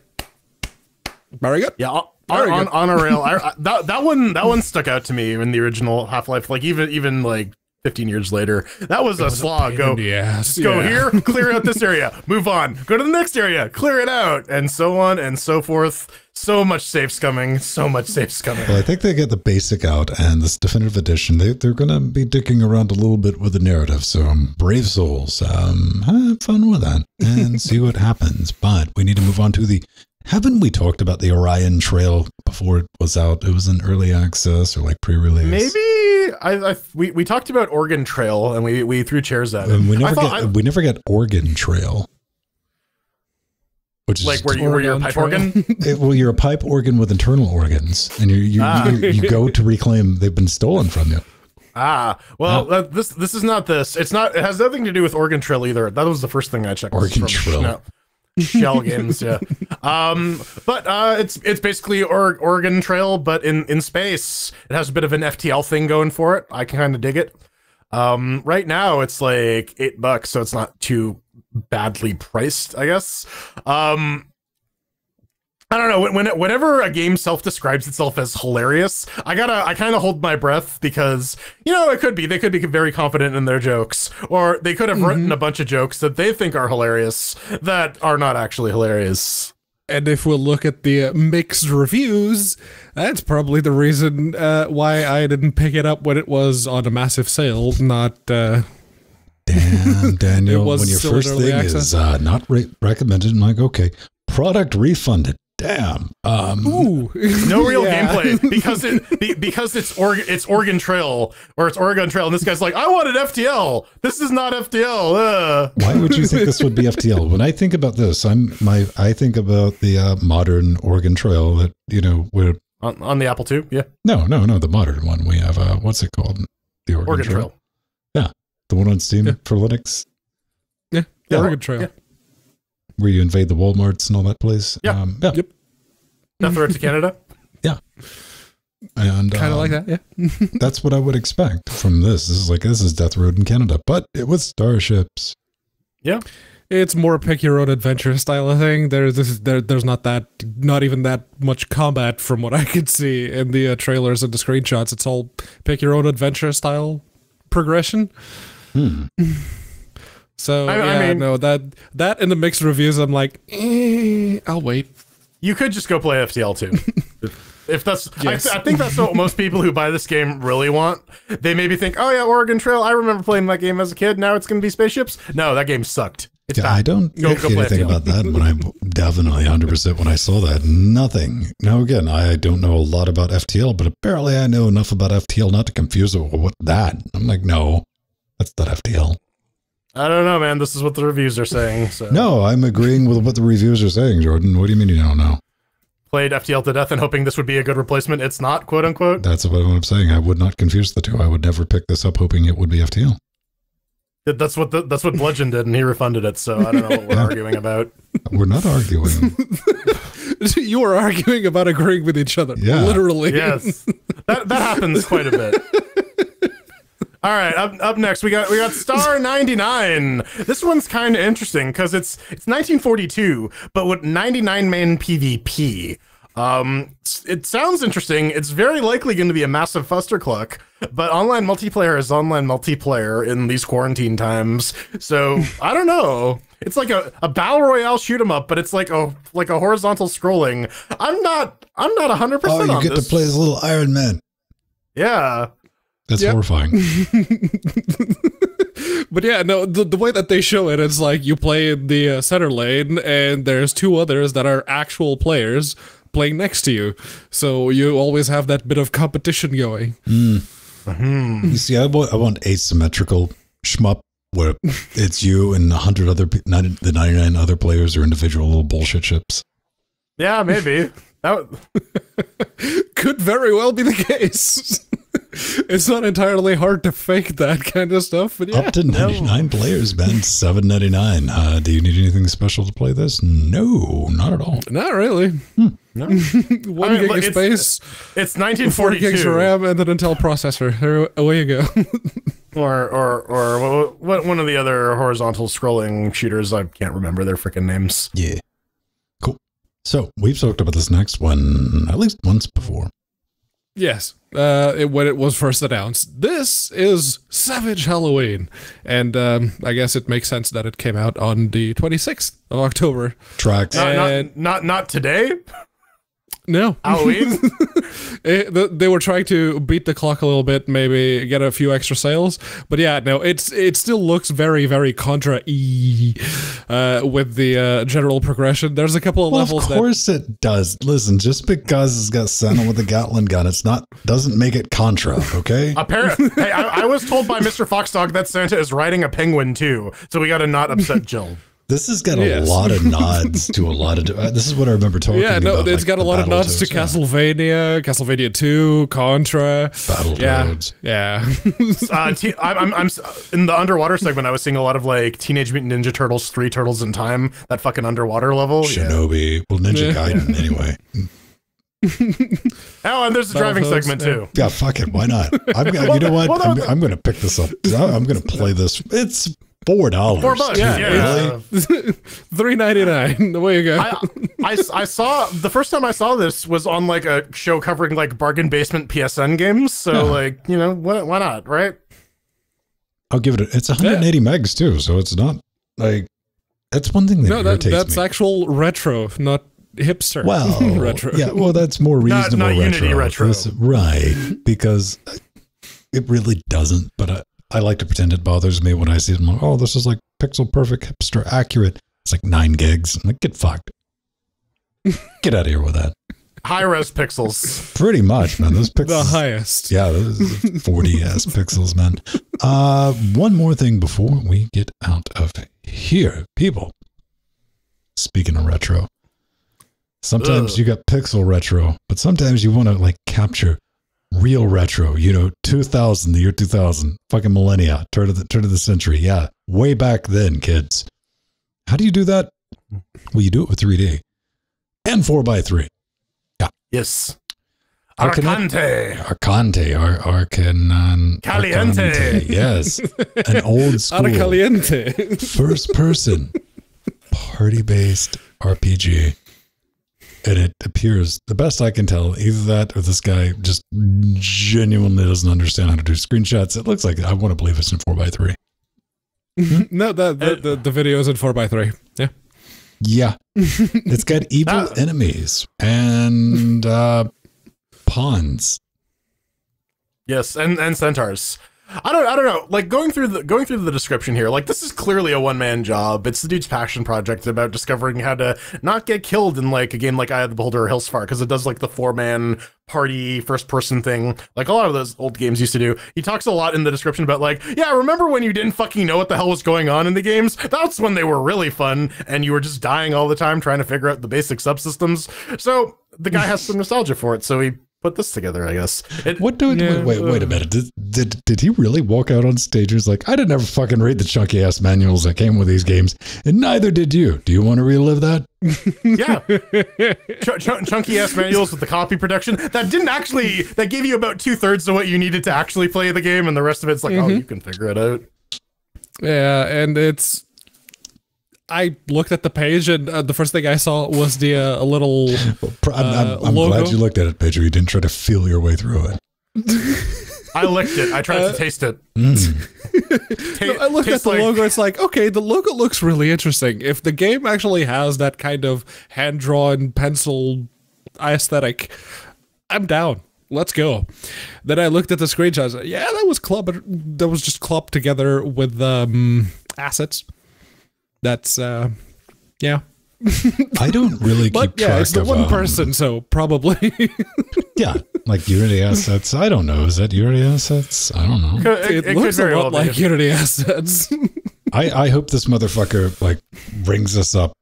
very good Yeah, on, Very on, good. on a rail. I, I, that that one that one stuck out to me in the original Half Life. Like even even like 15 years later, that was a slog. Go yes go here, clear out this area, move on, go to the next area, clear it out, and so on and so forth. So much save scumming, so much save scumming. Well, I think they get the basic out, and this definitive edition, they, they're going to be dicking around a little bit with the narrative. So, um, brave souls, um, have fun with that and see what happens. But we need to move on to the. Haven't we talked about the Orion Trail before it was out? It was in early access or like pre-release. Maybe I, I we, we talked about Oregon Trail and we we threw chairs at it. And we never thought get I- we never get Oregon Trail, which is like where you where you're a pipe Trail. organ. It- well, you're a pipe organ with internal organs, and you you, Ah. you you go to reclaim they've been stolen from you. Ah, well, uh, this this is not this. It's not. It has nothing to do with Oregon Trail either. That was the first thing I checked. Oregon from Trail. no, Shell games, yeah. Um, but uh, it's it's basically or- Oregon Trail, but in in space. It has a bit of an FTL thing going for it. I can kind of dig it. Um, right now it's like eight bucks, so it's not too badly priced, I guess. Um, I don't know. When, when whenever a game self-describes itself as hilarious, I gotta, I kind of hold my breath because you know it could be they could be very confident in their jokes, or they could have written a bunch of jokes that they think are hilarious that are not actually hilarious. And if we'll look at the uh, mixed reviews, that's probably the reason uh, why I didn't pick it up when it was on a massive sale. Not uh, Damn, Daniel, was when your first thing access. is uh, not re- recommended, I'm like, okay, product refunded. damn. Um, Ooh, No real Yeah. gameplay because it be, because it's or, it's Oregon Trail or it's Oregon Trail, and this guy's like, I wanted FTL. This is not FTL. Uh. Why would you think this would be FTL? When I think about this, I'm my I think about the uh, modern Oregon Trail that you know we're On, on the Apple II, yeah, no no no the modern one we have uh what's it called the Oregon, Oregon Trail. Trail. The one on Steam Yeah. for Linux yeah, Yeah. Oregon Trail. Yeah. where you invade the WalMarts and all that place. Yeah. um, yeah. Yep. Death Road to Canada. Yeah. And Kind of um, like that, yeah. That's what I would expect from this. This is like this is Death Road in Canada, but it was starships. Yeah, It's more pick your own adventure style of thing. There's this, there, there's not that, not even that much combat from what I could see in the uh, trailers and the screenshots. It's all pick your own adventure style progression. Hmm. So I- I yeah, mean- no that that in the mixed reviews, I'm like, eh, I'll wait. you could just go play FTL too. If that's, Yes. I, I think that's what most people who buy this game really want. They maybe think, "Oh yeah, Oregon Trail. I remember playing that game as a kid. Now it's going to be spaceships." No, that game sucked. It's Yeah, bad. I don't Go- go play anything FTL. about that. When I definitely 100% when I saw that, nothing. Now again, I don't know a lot about FTL, but apparently I know enough about FTL not to confuse it with what that. I'm like, no, that's not FTL. I don't know, man. This is what the reviews are saying. So No, I'm agreeing with what the reviews are saying, Jordan. What do you mean you don't know? played FTL to death and hoping this would be a good replacement. It's not, quote unquote. That's what I'm saying. I would not confuse the two. I would never pick this up hoping it would be FTL. That's what the, that's what Bludgeon did, and he refunded it. So I don't know what we're arguing about. We're not arguing. you were arguing about agreeing with each other, Yeah. literally. Yes, that that happens quite a bit. All right, up, up next we got we got Star 99. This one's kind of interesting because it's it's 1942, but with 99 man PvP. Um, it sounds interesting. It's very likely going to be a massive fustercluck, but online multiplayer is online multiplayer in these quarantine times. So I don't know. It's like a, a battle royale shoot 'em up, but it's like a like a horizontal scrolling. I'm not I'm not 100 percent. oh, percent you get this. to play as little Iron Man. Yeah. That's Yep. horrifying. But yeah, no, the, the way that they show it, it's like you play in the uh, center lane, and there's two others that are actual players playing next to you. So you always have that bit of competition going. You see, I want, I want asymmetrical shmup where it's you and a hundred other pe- 90, the ninety nine other players are individual little bullshit ships. Yeah, maybe. That w- Could very well be the case. It's not entirely hard to fake that kind of stuff, but yeah. Up to ninety nine players, man. Seven ninety nine. Uh, do you need anything special to play this? No, not at all. Not really. no. One I mean, gig look, of it's- space, It's four gigs of RAM, and an Intel processor. There, away you go. Or, or, or what, what, one of the other horizontal scrolling shooters. I can't remember their freaking names. Yeah. Cool. So we've talked about this next one at least once before. Yes, uh, it, when it was first announced. This is Savage Halloween, and um, I guess it makes sense that it came out on the 26th of October. Tracks. Not, not, not, not today. No, Halloween. It- th- they were trying to beat the clock a little bit, maybe get a few extra sales. But yeah, no, it's it still looks very very Contra e uh, with the uh, general progression. There's a couple of Well, levels of that course it does. Listen, just because it's got Santa with a Gatling gun, it's not doesn't make it Contra. Okay. Apparently, hey, I, I was told by Mr. Foxdog that Santa is riding a penguin too, so we got to not upset Jill. This has got a Yes. lot of nods to a lot of. Uh, this is what I remember talking about. yeah, no, about. it's like, got a lot of nods to yeah. Castlevania, Castlevania 2, Contra. Battletoads. Yeah, yeah. Uh, t- I'm, I'm, I'm in the underwater segment. I was seeing a lot of like Teenage Mutant Ninja Turtles, Three Turtles in Time, that fucking underwater level. Yeah. Shinobi. Well, Ninja Gaiden anyway. Oh, and there's a driving Battletoads, segment yeah. too. Yeah, fuck it. Why not? I'm, you know what? well, I'm, I'm going to pick this up. I'm going to play this. It's four dollars. Four bucks. Yeah, Yeah. Really? Three ninety nine. Away you go. I, I, I saw the first time I saw this was on like a show covering like bargain basement PSN games. So Yeah. like you know why, why not right? I'll give it. A, it's 180 megs too, so it's not like that's one thing that no, that, that's me. actual retro, not hipster. well, retro. Yeah, well, that's more Not- reasonable. not retro. Unity retro. This- right? Because it really doesn't. But I, I like to pretend it bothers me when I see them. Like, oh, this is like pixel perfect, hipster accurate. It's like nine gigs. I'm like, get fucked. Get out of here with that. High res pixels. Pretty much, man. Those pixels. The highest. Yeah, those 40 s pixels, man. Uh, one more thing before we get out of here, people. Speaking of retro, sometimes Ugh. you got pixel retro, but sometimes you want to like capture real retro. You know, 2000, the year 2000, fucking millennia, turn of the turn of the century. Yeah, way back then, kids. How do you do that? Well, you do it with 3D and 4x3. Yeah. Yes. Arcana- Arcante. Arcante, Ar- Arcanon. Caliente. Arcante, Yes. An old school. Ara caliente. first person party based RPG. And it appears, the best I can tell, either that or this guy just genuinely doesn't understand how to do screenshots. It looks like I want to believe it's in 4x3. no, the the, the, the video is in 4x3. Yeah. Yeah. it's got evil Ah. enemies and uh, pawns. Yes, and and centaurs. I don't I don't know. Like going through the going through the description here, like this is clearly a one man job. It's the dude's passion project about discovering how to not get killed in like a game like Eye of the Beholder or Hillsfar because it does like the four man party first person thing, like a lot of those old games used to do. He talks a lot in the description about like, yeah, remember when you didn't fucking know what the hell was going on in the games? That's when they were really fun, and you were just dying all the time trying to figure out the basic subsystems. So the guy has some nostalgia for it, so he put this together, I guess. It, What do Yeah, wait, wait, wait a uh, minute. Did, did did he really walk out on stage and was like, I didn't ever fucking read the chunky ass manuals that came with these games, and neither did you. Do you want to relive that? Yeah, Ch- ch- chunky ass manuals with the copy production that didn't actually that gave you about two thirds of what you needed to actually play the game, and the rest of it's like, oh, you can figure it out. Yeah, and it's. I looked at the page, and uh, the first thing I saw was the uh, a little. Pro- I'm, I'm- Uh, I'm glad you looked at it, Pedro. You didn't try to feel your way through it. I licked it. I tried to taste it. Mm. Ta- I looked at the like- logo. It's like, okay, the logo looks really interesting. If the game actually has that kind of hand drawn pencil aesthetic, I'm down. Let's go. Then I looked at the screenshots. Yeah, that was club. That was just clubbed together with um, assets. That's uh, yeah. I don't really keep But track yeah, it's the of one um, person, so probably. Yeah, like Unity assets. I don't know. Is that Unity assets? I don't know. It, it, it looks a lot well be. like Unity assets. I I hope this motherfucker like rings us up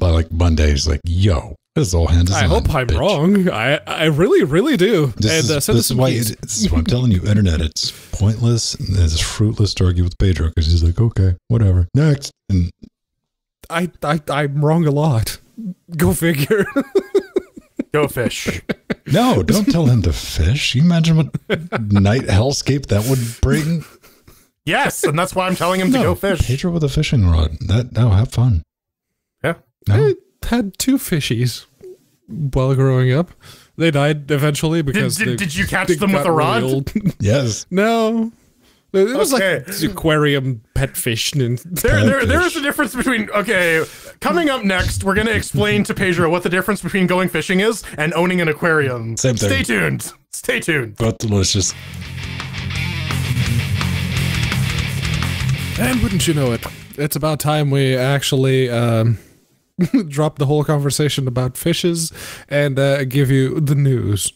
by like Monday. He's like, yo, this is all hand I hope I'm bitch. wrong. I I really really do. This and is, uh, send this is why it, this is what I'm telling you, internet. It's pointless and it's fruitless to argue with Pedro because he's like, okay, whatever, next. And I, I I'm wrong a lot. Go figure. Go fish. no, don't tell him to fish. You imagine what night hellscape that would bring. Yes, and that's why I'm telling him to go fish. Pedro with a fishing rod. That no, have fun. Yeah. No, I had two fishies while growing up. They died eventually because did, they, did you catch them with a really rod? old. yes. no, it was Okay. like aquarium pet fish. And There, there, there is a difference between okay. Coming up next, we're gonna explain to Pedro what the difference between going fishing is and owning an aquarium. Same thing. Stay tuned. Stay tuned. But delicious. and wouldn't you know it, it's about time we actually um, drop the whole conversation about fishes and uh, give you the news.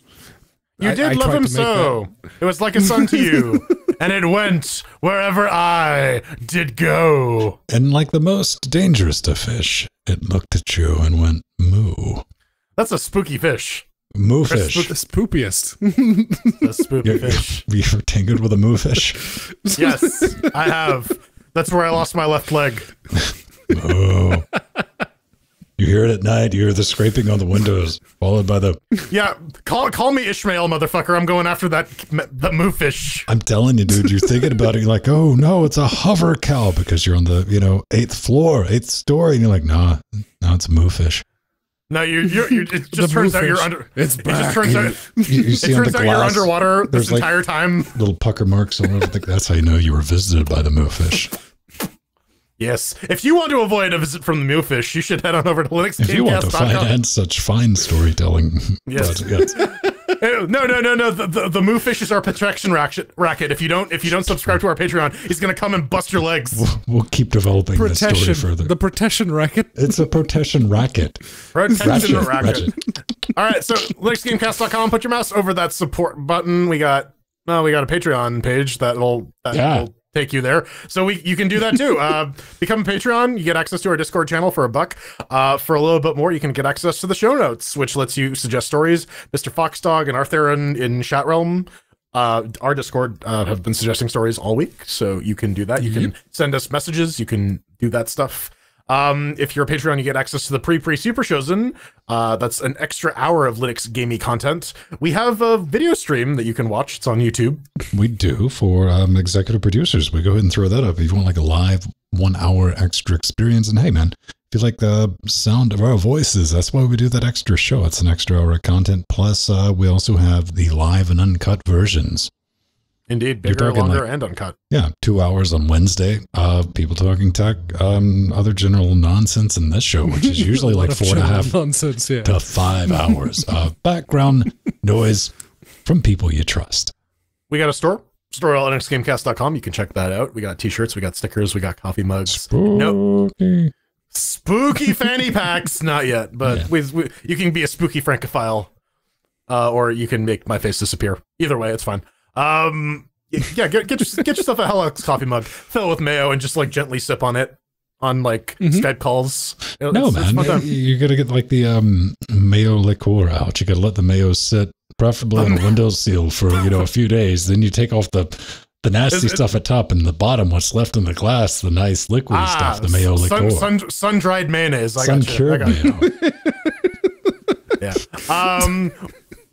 You I- did I love him to make so. It was like a son to you, and it went wherever I did go. And like the most dangerous to fish, it looked at you and went moo. That's a spooky fish. Moo Chris, fish. The spoopiest. A spooky You're, fish. you're tangled with a moo fish. Yes, I have. That's where I lost my left leg. Oh. You hear it at night. You hear the scraping on the windows, followed by the. Yeah, call call me Ishmael, motherfucker. I'm going after that the moo fish. I'm telling you, dude. You're thinking about it. You're like, oh no, it's a hover cow because you're on the you know eighth floor, eighth story, and you're like, nah, no, it's a moo fish. No, you you you. It just turns out you're moofish. under. It's It back. just turns out. You, you It see on the turns out you're underwater this there's like- entire time. little pucker marks on it. Like, That's how you know you were visited by the moo fish. Yes. If you want to avoid a visit from the moofish, you should head on over to If you want to find and such fine storytelling, Yes. yes. Eh, no, no, no, no. The, the, the moo fish is our protection racket. Racket. If you don't, if you don't subscribe to our Patreon, he's gonna come and bust your legs. We'll keep developing this story further. The protection racket. it's a protection racket. Protection Ratchet, racket. All right, so linuxgamecast.com. Put your mouse over that support button. We got, no, we got a Patreon page that'll that Yeah. will take you there. So we you can do that too. Uh, become a Patreon. You get access to our Discord channel for a buck. Uh, for a little bit more, you can get access to the show notes, which lets you suggest stories. Mr. Foxdog and Arthur in, in Chat Realm. Uh, our Discord uh, have been suggesting stories all week, so you can do that. You can send us messages. You can do that stuff. Um, if you're a Patreon, you get access to the pre pre super chosen. Uh, that's an extra hour of Linux gamey content. We have a video stream that you can watch. It's on YouTube. We do for um, executive producers. We go ahead and throw that up if you want like a live one hour extra experience. And hey, man, if you like the sound of our voices, that's why we do that extra show. It's an extra hour of content. Plus, uh, we also have the live and uncut versions. Indeed, bigger, longer, like- and uncut. Yeah, two hours on Wednesday. Uh, people talking tech, um, other general nonsense in this show, which is usually like four and a half of and a general half nonsense. Yeah. to five hours of background noise from people you trust. We got a store. Store at linuxgamecast.com. You can check that out. We got t-shirts, we got stickers, we got coffee mugs. No Okay. spooky fanny packs, not yet, but Yeah. we, we, you can be a spooky francophile, uh, or you can make my face disappear. Either way, it's fine. Um, yeah, get get, your, get yourself a Hellix coffee mug, fill it with mayo, and just like gently sip on it on like Skype calls. It- No, it's- it's man, fun time. you gotta get like the um, mayo liqueur out. You gotta let the mayo sit, preferably on a windowsill for you know a few days. Then you take off the the nasty it- stuff at top, and the bottom, what's left in the glass, the nice liquidy stuff, the mayo liqueur, sun, sun, sun dried mayonnaise. I sun cured mayo. Yeah. Um,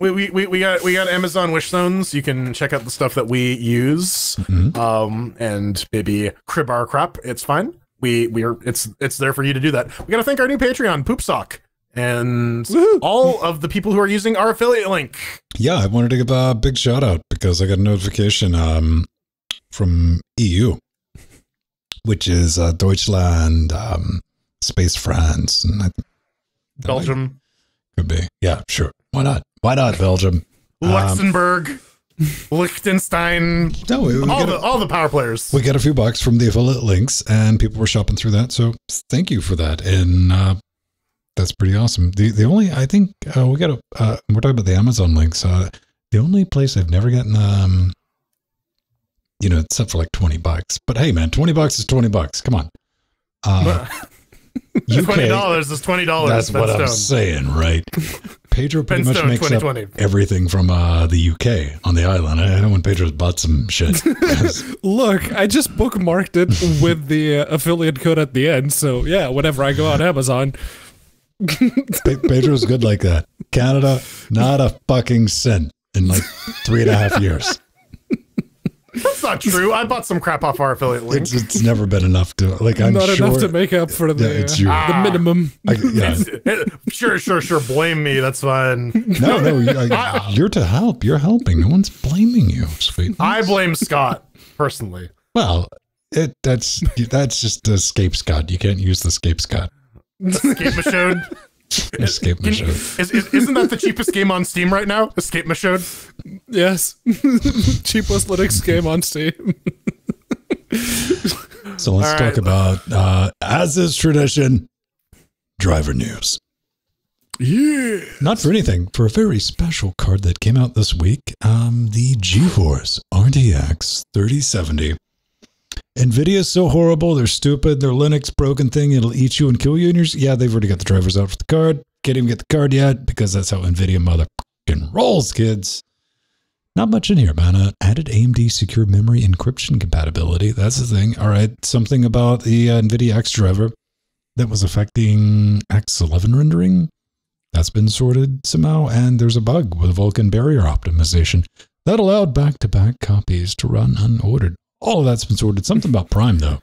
we, we, we, we got we got Amazon wish zones. You can check out the stuff that we use. Mhm. Um, and maybe crib our crap. It's fine. We we're it's it's there for you to do that. We gotta thank our new Patreon, Poopsock, and all of the people who are using our affiliate link. Yeah, I wanted to give a big shout out because I got a notification um, from EU, which is uh, Deutschland, um, Space France, and I Belgium, could be. Yeah, sure. Why not? Why not Belgium? Um, Luxembourg, Liechtenstein, no, we, we all the a, all the power players. we got a few bucks from the affiliate links, and people were shopping through that. So thank you for that, and uh, that's pretty awesome. The the only I think uh, we got a uh, we're talking about the Amazon links. Uh, the only place I've never gotten um, you know, it's up for like twenty bucks. But hey, man, twenty bucks is twenty bucks. Come on. Uh, twenty dollars is twenty dollars. that's what I'm saying, right? Pedro pretty much Stone makes up everything from uh, the UK on the island. I know when Pedro's bought some shit. Look, I just bookmarked it with the uh, affiliate code at the end. So yeah, whenever I go on Amazon, Pe- Pedro's good like that. Canada, not a fucking cent in like three and a half years. That's not true. I bought some crap off our affiliate link. It's it's never been enough to like. I'm not sure. enough to make up for the, Yeah, it's uh, your- the minimum. I, yeah. sure, sure, sure. Blame me. That's fine. No, no, you, I, you're to help. You're helping. No one's blaming you, sweet. I blame Scott personally. Well, it that's that's just the escape Scott. You can't use the escape Scott. Escape Machine. Escape Can- Machine. is, is, isn't that the cheapest game on Steam right now? Escape Machine. Yes, cheapest Linux game on Steam. So let's All talk right. about, uh, as is tradition, driver news. Yeah. Not for anything, for a very special card that came out this week, um, the GeForce RTX 3070. NVIDIA's so horrible, they're stupid, they're Linux broken thing, it'll eat you and kill you. And you're, yeah, they've already got the drivers out for the card. Can't even get the card yet because that's how NVIDIA mother rolls, kids. Not much in here, man. Uh, added AMD secure memory encryption compatibility. That's the thing. All right. Something about the uh, NVIDIA X driver that was affecting X11 rendering. That's been sorted somehow. And there's a bug with Vulkan barrier optimization that allowed back to back copies to run unordered. All of that's been sorted. Something about Prime, though.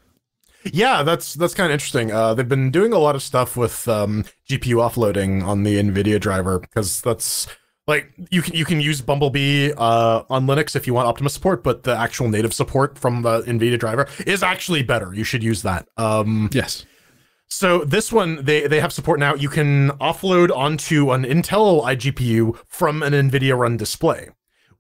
Yeah, that's that's kind of interesting. Uh, they've been doing a lot of stuff with um, GPU offloading on the NVIDIA driver because that's like you can you can use Bumblebee uh, on Linux if you want Optimus support, but the actual native support from the NVIDIA driver is actually better. You should use that. Um, Yes. So this one, they they have support now. You can offload onto an Intel iGPU from an NVIDIA run display,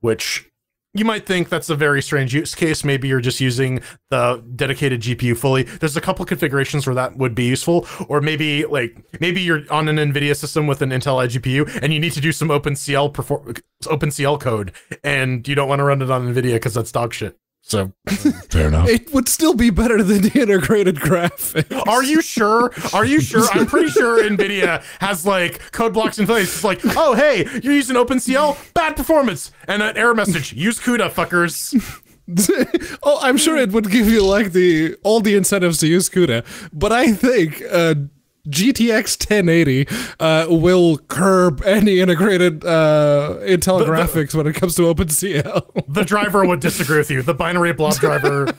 which you might think that's a very strange use case. Maybe you're just using the dedicated GPU fully. There's a couple configurations where that would be useful, or maybe like maybe you're on an NVIDIA system with an Intel iGPU and you need to do some OpenCL perform OpenCL code, and you don't want to run it on NVIDIA because that's dog shit. So Fair enough. It would still be better than the integrated graphics. Are you sure? Are you sure? I'm pretty sure NVIDIA has like code blocks in place. It's like, oh, hey, you're using OpenCL, bad performance, and an error message. Use CUDA, fuckers. oh, I'm sure it would give you like the all the incentives to use CUDA, but I think uh, GTX 1080 uh, will curb any integrated uh, Intel graphics when it comes to OpenCL. The driver would disagree with you. The binary blob driver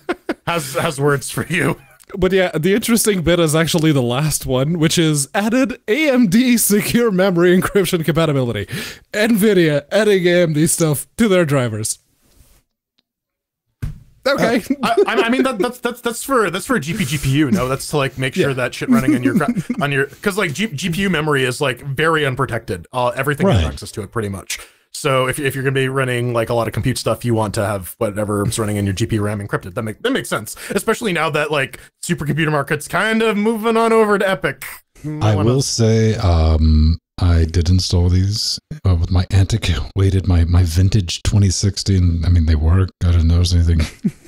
has has words for you. But yeah, the interesting bit is actually the last one, which is added AMD secure memory encryption compatibility. NVIDIA adding AMD stuff to their drivers. Okay. I, I I mean that, that's that's that's for that's for a GP GPU. No, that's to like make sure that shit running on your on your because like G, GPU memory is like very unprotected. Uh, everything has Right. access to it pretty much. So if, if you're going to be running like a lot of compute stuff, you want to have whatever's running in your GPU RAM encrypted. That make that makes sense, especially now that like supercomputer market's kind of moving on over to EPYC. I wanna- will say, um, I did install these uh, with my antiquated, my my vintage 2016. I mean, they work. I didn't notice anything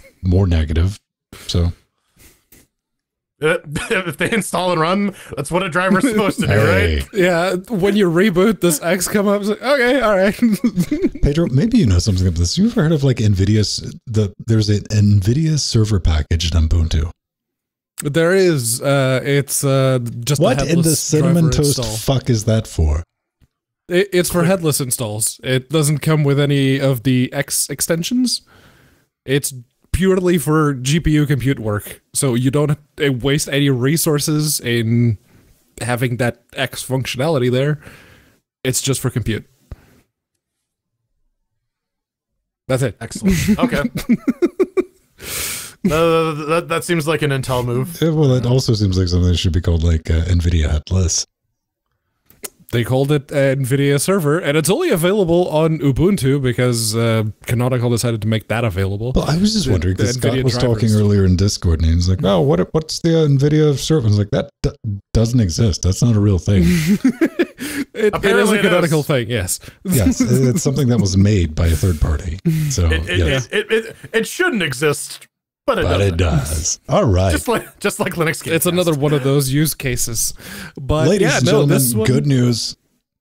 more negative. So Uh, if they install and run, that's what a driver's supposed to do, hey, right? yeah, when you reboot, this X come up. It's like, okay, all right. Pedro, maybe you know something about this. You've heard of like NVIDIA's the there's an NVIDIA server package in Ubuntu. There is. Uh, it's uh, just a What in the cinnamon toast install. fuck is that for? It, it's for headless installs. It doesn't come with any of the X extensions. It's purely for GPU compute work. So you don't uh, waste any resources in having that X functionality there. It's just for compute. That's it. Excellent. Okay. Uh, that, that seems like an Intel move. Yeah, well, it also seems like something that should be called like uh, NVIDIA headless. They called it an NVIDIA server, and it's only available on Ubuntu because uh, Canonical decided to make that available. Well, I was just wondering because Scott NVIDIA was talking earlier in Discord, and he was like, "Oh, what? What's the NVIDIA server?" I was like, "That d- doesn't exist. That's not a real thing." It, it is Apparently a it canonical is. thing, yes. yes, it's something that was made by a third party. So It, it, yes, it, it, it, it shouldn't exist, but it but does. it does. All right, Just like just like Linux games. It's another one of those use cases. But ladies yeah, and no, gentlemen, one, good news.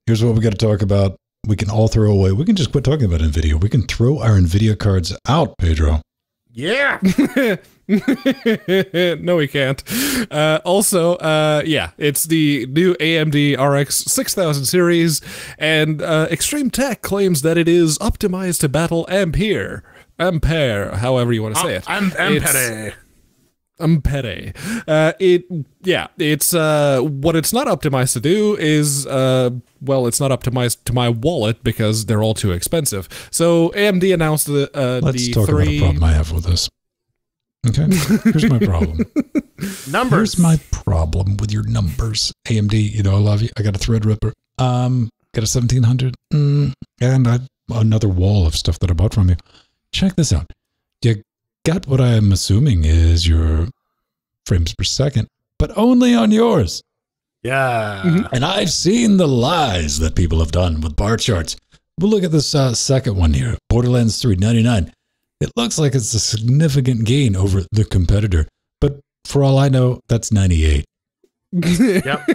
Here's what we got to talk about. We can all throw away. We can just quit talking about NVIDIA. We can throw our NVIDIA cards out, Pedro. Yeah. no, we can't. Uh, also, uh, yeah, it's the new AMD RX 6000 series, and uh, Extreme Tech claims that it is optimized to battle Ampere. Ampere, however you want to say it. I'm I'm It's- Ampere. Uh, it yeah, it's uh, what it's not optimized to do is uh, well, it's not optimized to my wallet because they're all too expensive. So AMD announced the uh, Let's the talk about a problem I have with this. Okay, here's my problem. Numbers. Here's my problem with your numbers. AMD, you know, I love you. I got a Threadripper. Um, got a 1700. Mm, and I, another wall of stuff that I bought from you. Check this out. You got what I am assuming is your frames per second, but only on yours. yeah. Mhm. And I've seen the lies that people have done with bar charts. But look at this uh, second one here Borderlands 3, 99. It looks like it's a significant gain over the competitor. But for all I know, that's 98. Yep.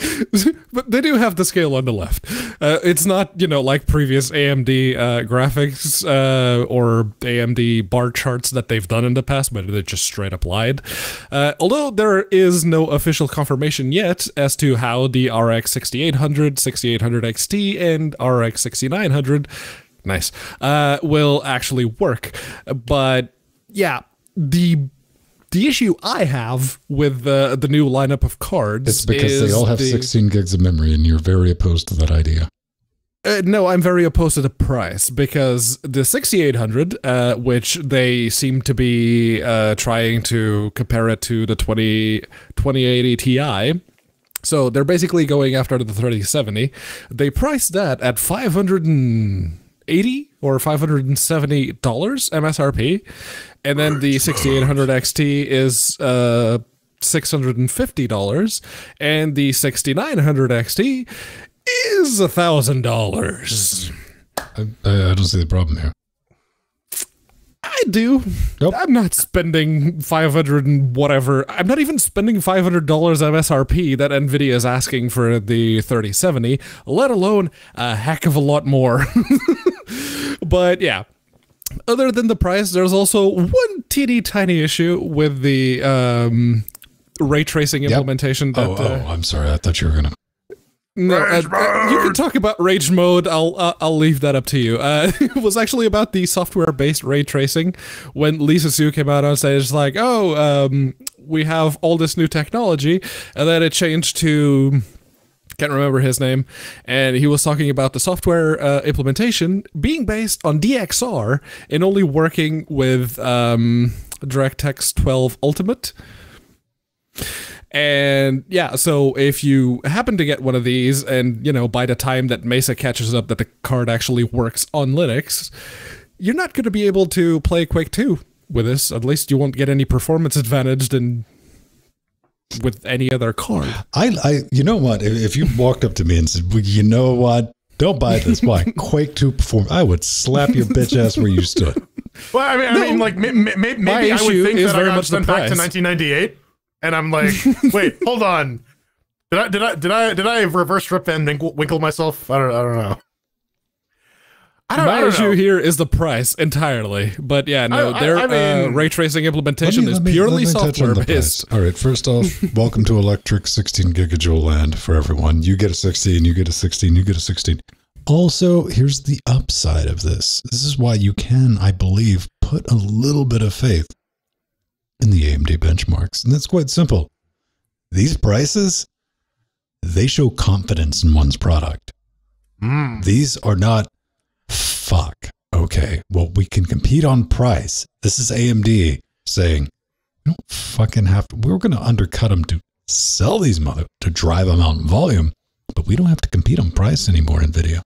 but they do have the scale on the left. Uh, it's not, you know, like previous AMD uh, graphics uh, or AMD bar charts that they've done in the past, but they just straight up lied. Uh, although there is no official confirmation yet as to how the RX 6800, 6800 XT, and RX 6900 nice uh, will actually work. But yeah, the the issue I have with the the new lineup of cards It's because they all have the, 16 gigs of memory, and you're very opposed to that idea. Uh, no, I'm very opposed to the price because the 6800, uh, which they seem to be uh, trying to compare it to the 20, 2080 Ti. So they're basically going after the 3070. They priced that at 580 or 570 dollars MSRP, and then the 6800 XT is uh, $650 and the 6900 XT is a thousand dollars. I don't see the problem here. I do. Nope. I'm not spending 500 and whatever. I'm not even spending $500 MSRP that Nvidia is asking for the 3070, let alone a heck of a lot more. but yeah. Other than the price, there's also one teeny tiny issue with the um, ray tracing implementation. That, Oh, uh, oh, I'm sorry. I thought you were gonna. No, uh, uh, you can talk about rage mode. I'll uh, I'll leave that up to you. Uh, it was actually about the software-based ray tracing. When Lisa Su came out on stage, it's like, oh, um, we have all this new technology, and then it changed to can't remember his name, and he was talking about the software uh, implementation being based on DXR and only working with um, DirectX 12 Ultimate. And yeah, so if you happen to get one of these, and you know, by the time that Mesa catches up that the card actually works on Linux, you're not going to be able to play Quake 2 with this. At least you won't get any performance advantage than with any other card. I, I, you know what? If, if you walked up to me and said, well, "You know what? Don't buy this." Why? Quake Two perform. I would slap your bitch ass where you stood. Well, I mean, I mean, like may, may, may- maybe I would think is that I got much sent back to 1998, and I'm like, wait, hold on. Did I did I did I did I reverse Rip Van Winkle, winkle myself? I don't I don't know. I don't, I My don't issue know. here is the price entirely. But yeah, no, I- I- their I uh, ray tracing implementation me- is me- purely let me software based. All right, first off, welcome to electric 16 gigajoule land for everyone. You get a 16, you get a 16, you get a 16. Also, here's the upside of this. This is why you can, I believe, put a little bit of faith in the AMD benchmarks. And that's quite simple. These prices, they show confidence in one's product. Mm. These are not fuck. Okay, well, we can compete on price. This is AMD saying, you don't fucking have to. We're going to undercut them to sell these mother to drive them out in volume, but we don't have to compete on price anymore, Nvidia.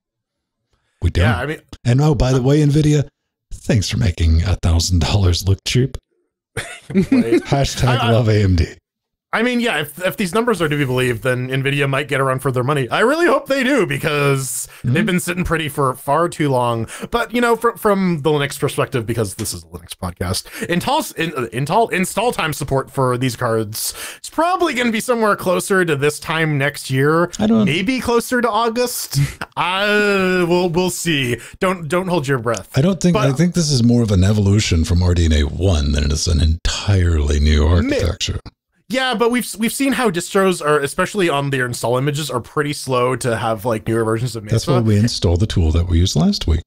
We don't. Yeah, I mean, and oh, by the way, Nvidia, thanks for making a thousand dollars look cheap. Hashtag I- I- love AMD. I mean, yeah. If, if these numbers are to be believed, then Nvidia might get a run for their money. I really hope they do because they've been sitting pretty for far too long. But you know, from from the Linux perspective, because this is a Linux podcast, Intel's in, uh, Intel install time support for these cards is probably going to be somewhere closer to this time next year. I don't- maybe closer to August. uh, we'll we'll see. Don't don't hold your breath. I don't think. But- I think this is more of an evolution from RDNA one than it is an entirely new architecture. Yeah, but we've we've seen how distros are, especially on their install images, are pretty slow to have like newer versions of Mesa. That's why we installed the tool that we used last week.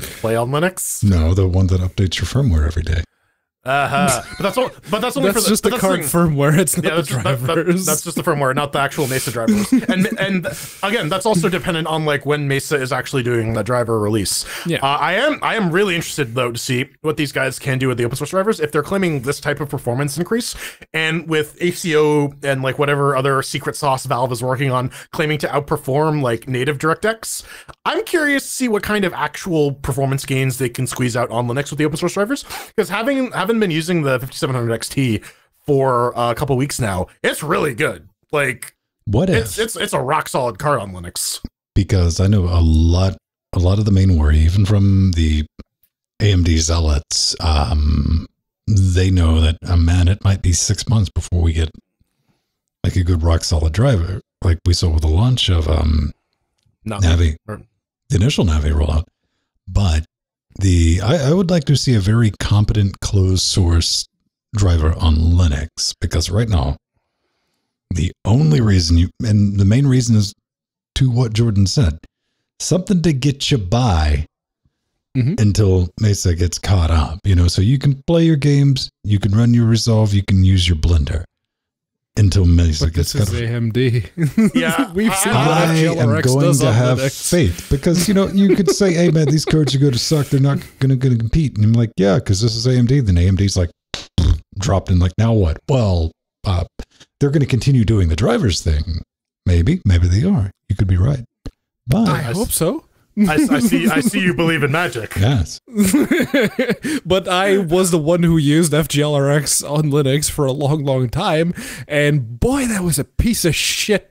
play on Linux. No, the one that updates your firmware every day. Uh-huh. But that's all. But that's only That's for the, just the card thing- firmware. It's not Yeah, the that's, just, that- that- drivers. that's just the firmware, not the actual Mesa drivers. and and again, that's also dependent on like when Mesa is actually doing the driver release. Yeah. Uh, I am I am really interested though to see what these guys can do with the open source drivers if they're claiming this type of performance increase, and with ACO and like whatever other secret sauce Valve is working on claiming to outperform like native DirectX. I'm curious to see what kind of actual performance gains they can squeeze out on Linux with the open source drivers because having having been using the 5700 XT for a couple weeks now, it's really good. Like What it's if? it's it's a rock solid card on Linux. because I know a lot, a lot of the main worry, even from the AMD zealots, um, they know that uh, man, it might be six months before we get like a good rock solid driver, like we saw with the launch of um, Not Navi, or- the initial Navi rollout. But the I, I would like to see a very competent closed source driver on Linux because right now the only reason you and the main reason is to what Jordan said something to get you by Mhm. until Mesa gets caught up. You know, so you can play your games, you can run your Resolve, you can use your Blender. Until Mesa But gets this cut is. AMD. Yeah, We've seen I- what I am going does to have Linux. faith because you know you could say, "Hey man, these cards are going to suck. They're not going to going to compete." And I'm like, "Yeah, because this is AMD." Then AMD's like dropped in. Like now what? Well, uh, they're going to continue doing the drivers thing. Maybe, maybe they are. You could be right. But I hope so. I, I see. I see you believe in magic. yes, but I was the one who used FGLRX on Linux for a long, long time, and boy, that was a piece of shit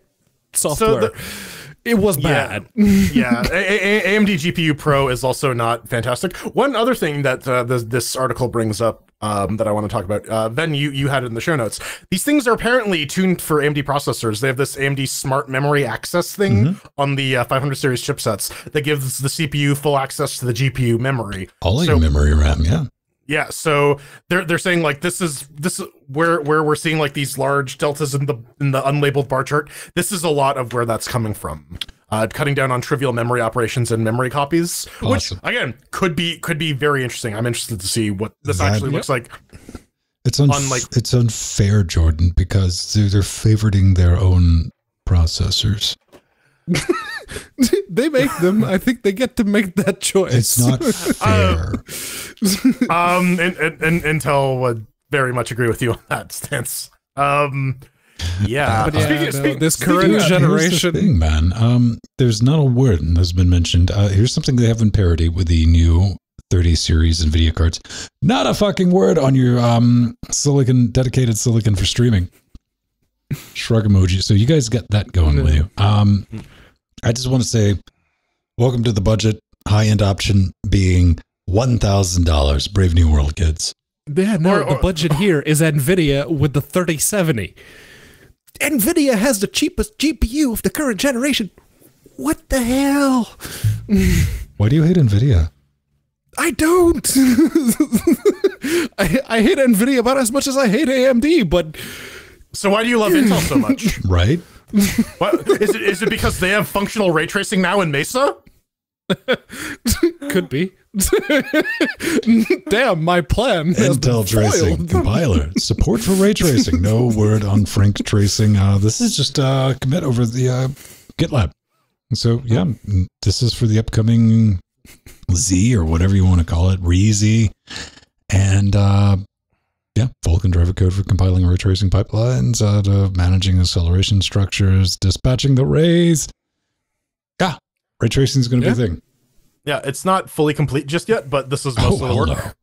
software. the- it was bad. yeah, A- A- AMD GPU Pro is also not fantastic. One other thing that uh, this, this article brings up um, that I want to talk about, uh, Ben, you you had it in the show notes. These things are apparently tuned for AMD processors. They have this AMD Smart Memory Access thing on the uh, 500 series chipsets that gives the CPU full access to the GPU memory. all of So- your memory RAM. Yeah, Yeah, so they're they're saying like this is this is where where we're seeing like these large deltas in the in the unlabeled bar chart. This is a lot of where that's coming from. Uh, cutting down on trivial memory operations and memory copies, Awesome. which again could be could be very interesting. I'm interested to see what this That- actually looks like. it's unf- Unlike- it's unfair, Jordan, because they're, they're favoriting their own processors. they make them. I think they get to make that choice. It's not fair. Um, and, and, and Intel would very much agree with you on that stance. Um, yeah, But yeah, Speaking- no, speaking- this current of- Here's the generation. thing, man. Um, there's not a word that's been mentioned. Uh, here's something they have in parity with the new 30 series NVIDIA cards. Not a fucking word on your um silicon dedicated silicon for streaming. Shrug emoji. So you guys get that going with you. Um, I just want to say, welcome to the budget. High end option being one thousand dollars. Brave New World, kids. Yeah, no, Or- the budget here is Nvidia with the 3070. Nvidia has the cheapest GPU of the current generation. What the hell? Why do you hate Nvidia? I don't. I, I hate Nvidia about as much as I hate AMD, but so why do you love Intel so much? Right? What is it? Is it because they have functional ray tracing now in Mesa? could be. Damn, my plan. Intel tracing compiler support for ray tracing. No word on Frank tracing. Uh, this is just uh, commit over the uh, GitLab. So yeah, this is for the upcoming Z or whatever you want to call it, ReZ, and uh, yeah, Vulkan driver code for compiling ray tracing pipelines, uh, to managing acceleration structures, dispatching the rays. Yeah, ray tracing is going to Yeah. be a thing. Yeah, it's not fully complete just yet, but this is most Oh, of the work.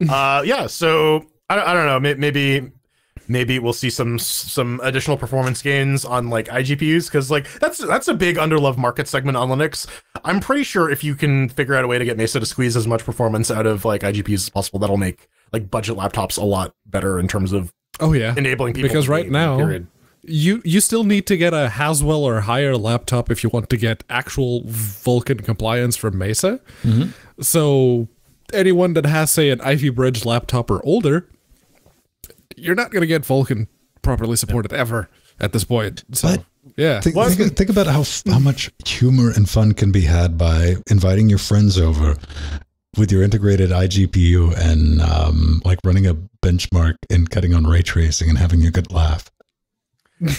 uh yeah so I, don't- I don't know maybe maybe we'll see some some additional performance gains on like igpus because like that's that's a big underloved market segment on linux i'm pretty sure if you can figure out a way to get mesa to squeeze as much performance out of like igpus as possible that'll make like budget laptops a lot better in terms of Oh yeah, enabling people because right game, now period. You you still need to get a Haswell or higher laptop if you want to get actual Vulkan compliance from Mesa. So anyone that has say an Ivy Bridge laptop or older, you're not going to get Vulkan properly supported ever at this point. So But- yeah, Think, think, think about how how much humor and fun can be had by inviting your friends over with your integrated iGPU and um, like running a benchmark and cutting on ray tracing and having a good laugh.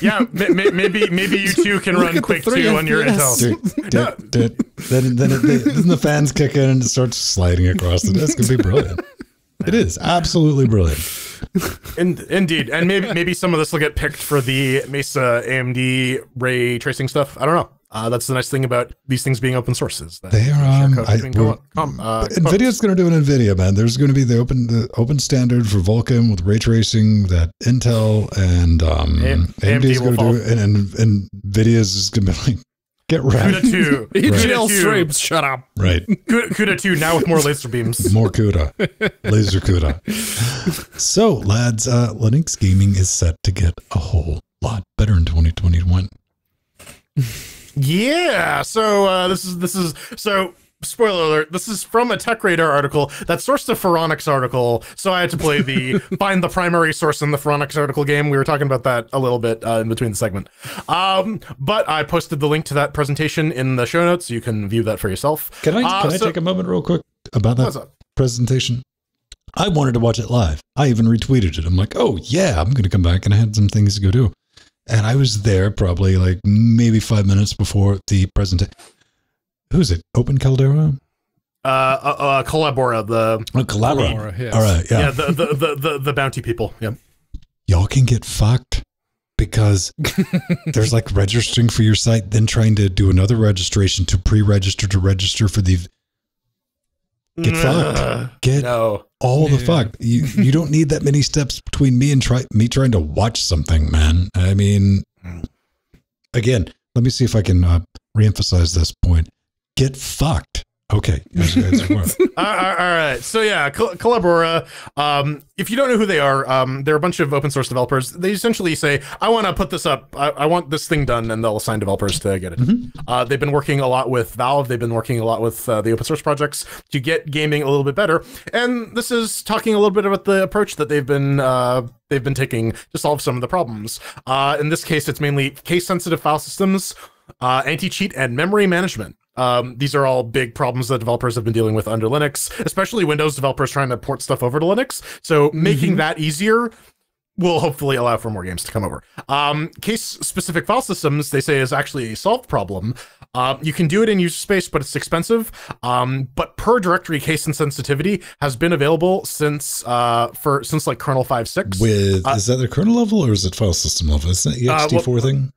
Yeah ma- ma- maybe maybe you two can run quick three too on your FPS. intel Did- did- did- then then, it, then the fans kick in and it starts sliding across the desk. It'd be brilliant. It is absolutely brilliant. In, indeed, and maybe maybe some of this will get picked for the Mesa AMD ray tracing stuff. I don't know. Uh, that's the nice thing about these things being open sources. They are, can um, I- com- com- uh, Nvidia's going to do an Nvidia, man. There's going to be the open the open standard for Vulkan with ray tracing that Intel and um, A- AMD is going to do, and, and and Nvidia's is going to be like, get CUDA right, two, EGL CUDA two, streams. Shut up. right, CUDA, CUDA two now with more laser beams. more CUDA, laser CUDA. So, lads, uh, Linux gaming is set to get a whole lot better in 2021. Yeah. So uh, this is this is so. Spoiler alert, this is from a Tech Radar article that sourced a Phoronix article. So I had to play the find the primary source in the Phoronix article game. We were talking about that a little bit uh, in between the segment. Um, but I posted the link to that presentation in the show notes. So you can view that for yourself. Can I Uh, can I so- take a moment real quick about that presentation? I wanted to watch it live. I even retweeted it. I'm like, oh yeah, I'm gonna come back, and I had some things to go do. And I was there probably like maybe five minutes before the presentation. Who's it? Open Caldera? Uh, uh, uh Collabora, the Oh, Collabora. Collabora, yes. All right, yeah, yeah. the, the, the the the bounty people. Yeah. Y'all can get fucked because there's like registering for your site, then trying to do another registration to pre-register to register for the get Ugh, fucked. Uh, get No. all the fuck. You you don't need that many steps between me and try me trying to watch something, man. I mean, mm. again, let me see if I can uh, reemphasize this point. Get fucked. Okay. As- as it were. all all right. So yeah, Collabora. Um, if you don't know who they are, um, they're a bunch of open source developers. They essentially say, "I want to put this up. I, I want this thing done," and they'll assign developers to get it. Uh, they've been working a lot with Valve. They've been working a lot with uh, the open source projects to get gaming a little bit better. And this is talking a little bit about the approach that they've been uh, they've been taking to solve some of the problems. Uh, in this case, it's mainly case sensitive file systems, uh, anti cheat, and memory management. Um, these are all big problems that developers have been dealing with under Linux, especially Windows developers trying to port stuff over to Linux. So making that easier will hopefully allow for more games to come over. Um, case specific file systems, they say, is actually a solved problem. Um, you can do it in user space, but it's expensive. Um, but per directory case insensitivity has been available since uh, for since like kernel 5.6. With is that the kernel level or is it file system level? Is that Uh, ext4 well- thing?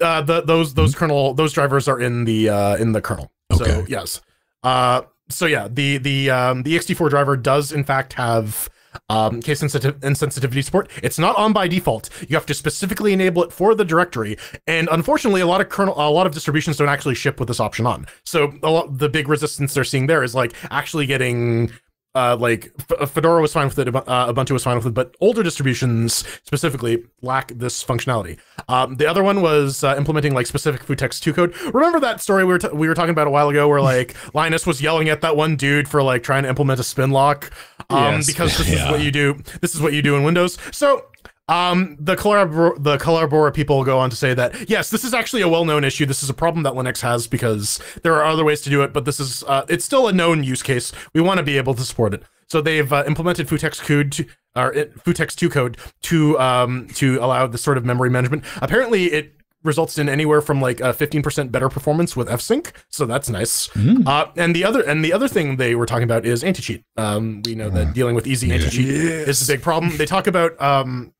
Uh, the, those those kernel those drivers are in the uh, in the kernel. Okay. So yes. Uh, so yeah, the the um, the ext4 driver does in fact have um, case sensitive and sensitivity support. It's not on by default. You have to specifically enable it for the directory. And unfortunately, a lot of kernel, a lot of distributions don't actually ship with this option on. So a lot, the big resistance they're seeing there is like actually getting. Uh, like F- Fedora was fine with it, uh, Ubuntu was fine with it, but older distributions specifically lack this functionality. Um, the other one was uh, implementing like specific Futex 2 code. Remember that story we were, t- we were talking about a while ago where like Linus was yelling at that one dude for like trying to implement a spin lock um, Yes. because this is what you do. This is what you do in Windows. So um, the Collabora, the Collabora people go on to say that yes, this is actually a well-known issue. This is a problem that Linux has because there are other ways to do it, but this is uh, it's still a known use case. We want to be able to support it. So they've uh, implemented Futex code to, or Futex 2 code to um, to allow this sort of memory management. Apparently, it results in anywhere from like a 15% better performance with fsync so that's nice uh, and the other and the other thing they were talking about is anti-cheat um, we know that dealing with easy anti-cheat is a big problem they talk about um,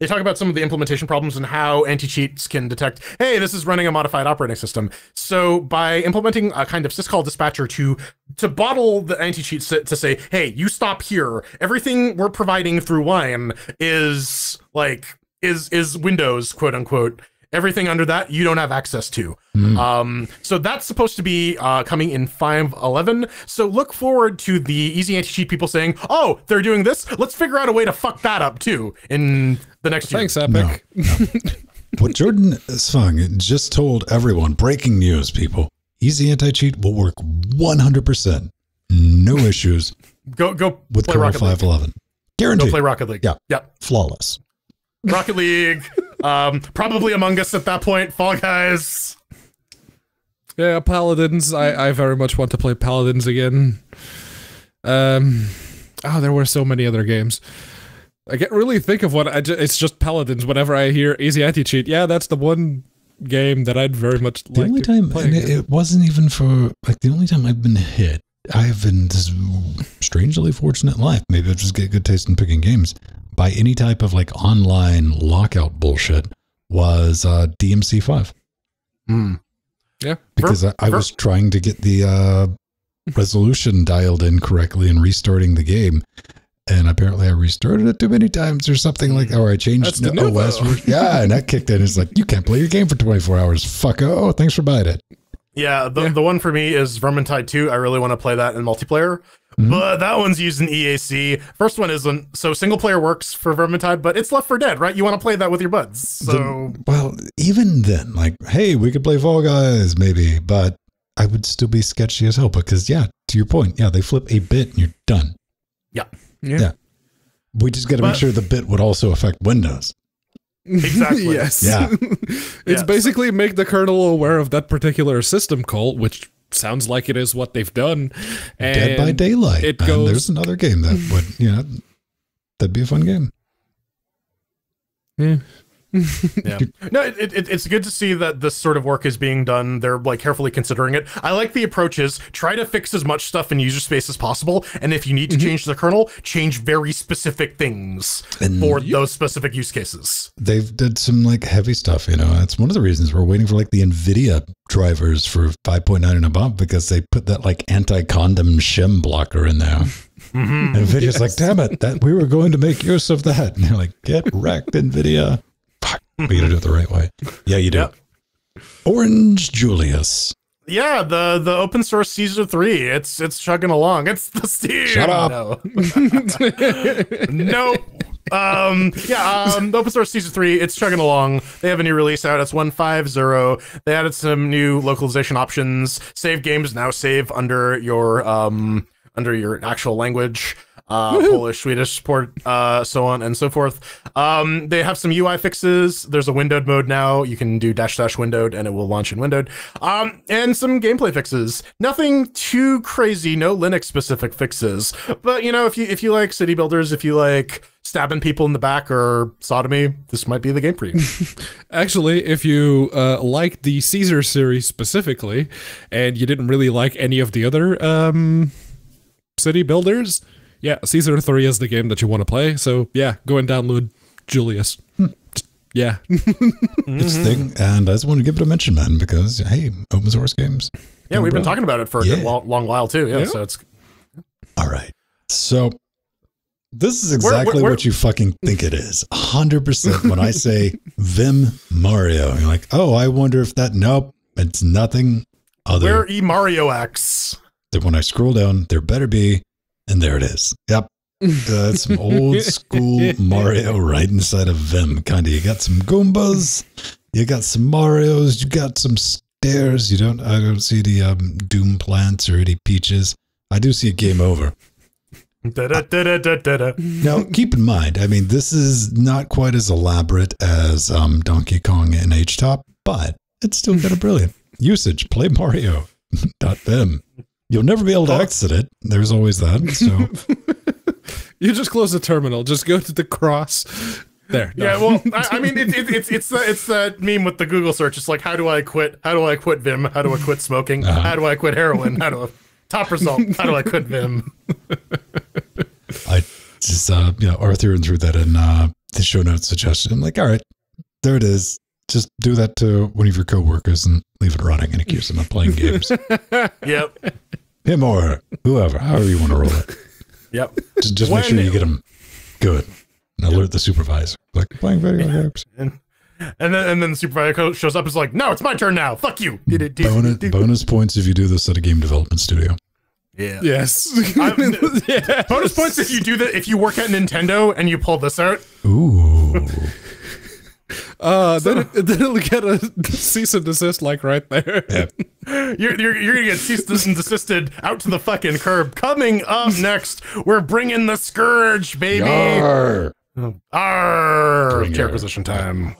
they talk about some of the implementation problems and how anti-cheats can detect, hey, this is running a modified operating system. So by implementing a kind of syscall dispatcher to to bottle the anti-cheats to, to say, hey, you stop here. Everything we're providing through Wine is like is is Windows, quote unquote. Everything under that you don't have access to. Um, so that's supposed to be uh, coming in 5.11. So look forward to the easy anti-cheat people saying, "Oh, they're doing this. Let's figure out a way to fuck that up too." In the next year. Thanks, Epic. What Jordan Sung just told everyone, breaking news, people. Easy anti cheat will work 100%. No issues Go go with play kernel Rocket League. 511. Go play Rocket League. Yeah. Yep. Flawless. Rocket League. um, probably Among Us at that point. Fall Guys. Yeah, Paladins. I, I very much want to play Paladins again. Um, oh, there were so many other games. I can't really think of what I. Ju- it's just Paladins. Whenever I hear Easy Anti Cheat, yeah, that's the one game that I'd very much The like only to time, play. and again. it, it wasn't even for, like, the only time I've been hit, I have been this strangely fortunate life. Maybe I just get good taste in picking games by any type of, like, online lockout bullshit was uh, DMC 5. yeah, because I, I ver- was trying to get the uh, resolution dialed in correctly and restarting the game. And apparently, I restarted it too many times or something like that, or I changed the OS. Yeah, and that kicked in. It's like, you can't play your game for 24 hours. Fuck. Oh, thanks for buying it. Yeah, the, the one for me is Vermintide 2. I really want to play that in multiplayer. Mm-hmm. But that one's using EAC. First one isn't. So single player works for Vermintide, but it's Left 4 Dead, right? You want to play that with your buds. So Well, even then, like, hey, we could play Fall Guys, maybe, but I would still be sketchy as hell because, yeah, to your point, yeah, they flip a bit and you're done. yeah, yeah, Yeah. We just got to make sure the bit would also affect Windows. exactly. yes. Yeah. it's Yeah. basically make the kernel aware of that particular system call, which sounds like it is what they've done. And Dead by Daylight. It and goes. there's another game that would, you know, that'd be a fun game. Yeah. Yeah. No, it, it, it's good to see that this sort of work is being done. They're like carefully considering it. I like the approaches. Try to fix as much stuff in user space as possible, and if you need to change the kernel, change very specific things And for those specific use cases. they've did some like heavy stuff, you know. That's one of the reasons we're waiting for like the Nvidia drivers for 5.9 and above because they put that like anti-condom shim blocker in there. Mm-hmm. And Nvidia's like, damn it, that we were going to make use of that. And they're like, get wrecked, Nvidia. Fuck, we gotta do it the right way. Yeah, you do. Yep. Orange Julius. Yeah, the the open source Caesar three. It's it's chugging along. It's the Steam. Shut up. No. nope. Um, yeah, um, the open source Caesar 3, it's chugging along. They have a new release out. It's 150. They added some new localization options. Save games now save under your um under your actual language. Uh, Polish, Swedish support, uh, so on and so forth. Um, they have some UI fixes. There's a windowed mode now. You can do dash dash windowed and it will launch in windowed. Um, and some gameplay fixes. Nothing too crazy. No Linux specific fixes. But you know, if you if you like city builders, if you like stabbing people in the back or sodomy, this might be the game for you. Actually, if you uh, like the Caesar series specifically, and you didn't really like any of the other um, city builders, yeah, Caesar 3 is the game that you want to play. So, yeah, go and download Julius. Just- yeah. It's a thing. And I just want to give it a mention, man, because hey, open source games. yeah, we've been talking about it for a Yeah. long, long while too. Yeah, Yeah. so it's All right. So this is Where- where- exactly where- what you fucking think it is. 100% when I say Vim Mario. You're like, oh, I wonder if that. Nope. It's nothing other where e Mario X. than when I scroll down, there better be. And there it is. Yep. That's some old school Mario right inside of Vim. Kind of. You got some Goombas. You got some Marios. You got some stairs. You don't. I don't see the um, Doom plants or any peaches. I do see a game over. Da-da-da-da-da-da. Now, keep in mind, I mean, this is not quite as elaborate as um, Donkey Kong and H Top, but it's still got a brilliant usage. Play Mario. Dot them. You'll never be able to exit it. There's always that. So You just close the terminal, just go to the cross. There. Yeah, well, I, I mean, it, it, it's it's the it's that meme with the Google search. It's like, how do I quit? How do I quit Vim? How do I quit smoking? How do I quit heroin? How do I top result? How do I quit Vim? I just, uh, you know, Arthur and threw that in uh, the show notes suggestion. I'm like, all right, there it is. Just do that to one of your coworkers and leave it running and accuse them of playing games. Yep, Him or her, whoever, however you want to roll it. yep. Just, just make sure you get them good. And alert the supervisor. Like playing video games. And and then and then the supervisor co- shows up. and is like, no, it's my turn now. Fuck you. Bonus, bonus points if you do this at a game development studio. Yeah. Yes. I'm- Bonus points if you do that. If you work at Nintendo and you pull this out. Ooh. Uh, then, it, then it'll get a cease and desist like right there. You're, you're, you're gonna get ceased and desisted out to the fucking curb. Coming up next, we're bringing the scourge, baby. Arr. Arr, chair position time.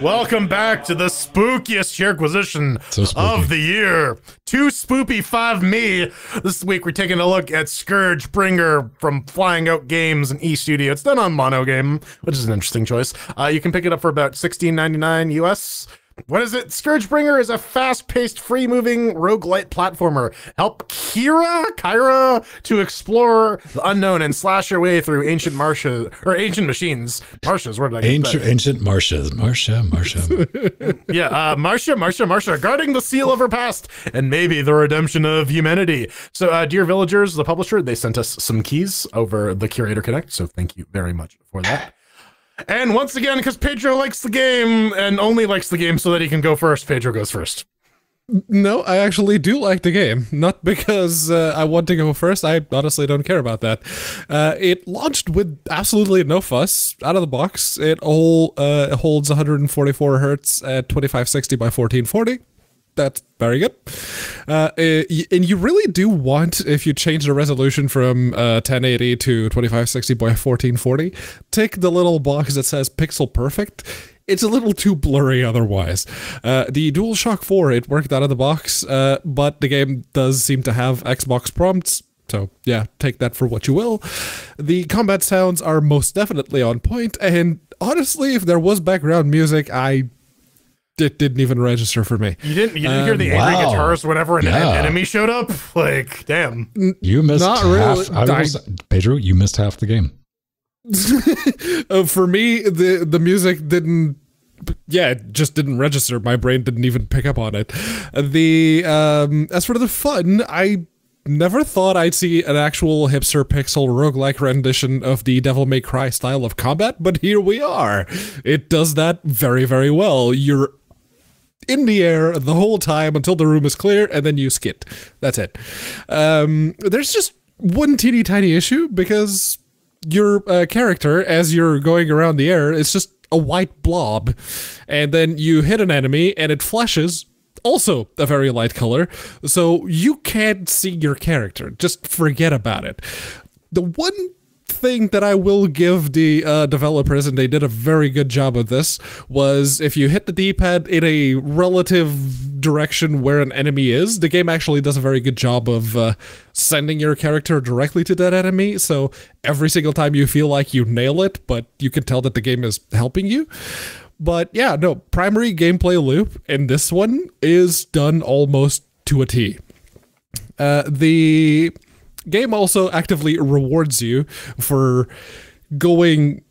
Welcome back to the spookiest chair acquisition So of the year. Two spoopy five me. This week we're taking a look at Scourge Bringer from Flying Oak Games and E Studio. It's done on MonoGame, which is an interesting choice. Uh, you can pick it up for about $16.99 US. What is it? Scourgebringer is a fast-paced, free-moving roguelite platformer. Help Kira, Kyra, to explore the unknown and slash your way through ancient marshes or ancient machines. Marshes, where did I get Ancient, that? ancient Marcia. Marcia, Marcia. Yeah, uh, Marcia, Marcia, Marcia, guarding the seal of her past and maybe the redemption of humanity. So, uh, dear villagers, the publisher, they sent us some keys over the Curator Connect. So, thank you very much for that. And once again, because Pedro likes the game and only likes the game so that he can go first, Pedro goes first. No, I actually do like the game. Not because uh, I want to go first. I honestly don't care about that. Uh, it launched with absolutely no fuss out of the box. It all uh, holds 144 hertz at 2560 by 1440. That's very good. Uh, eh, and you really do want, if you change the resolution from uh, 1080 to 2560 by 1440, tick the little box that says pixel perfect. It's a little too blurry otherwise. Uh, the DualShock 4, it worked out of the box, uh, but the game does seem to have Xbox prompts. So, yeah, take that for what you will. The combat sounds are most definitely on point, and honestly, if there was background music, I it didn't even register for me. You didn't. You didn't hear the angry wow. guitars whenever an Yeah. enemy showed up. Like, damn. You missed Not half. really. I will I- Pedro, you missed half the game. Uh, for me, the the music didn't. Yeah, it just didn't register. My brain didn't even pick up on it. The um, as for the fun, I never thought I'd see an actual hipster pixel roguelike rendition of the Devil May Cry style of combat, but here we are. It does that very, very well. You're in the air the whole time until the room is clear, and then you skit. That's it. Um, there's just one teeny tiny issue because your uh, character, as you're going around the air, is just a white blob, and then you hit an enemy and it flashes. Also, a very light color, so you can't see your character. Just forget about it. The one thing that I will give the uh, developers, and they did a very good job of this, was if you hit the D-pad in a relative direction where an enemy is, the game actually does a very good job of uh, sending your character directly to that enemy. So every single time you feel like you nail it, but you can tell that the game is helping you. But yeah, no, primary gameplay loop in this one is done almost to a T. Uh, the game also actively rewards you for going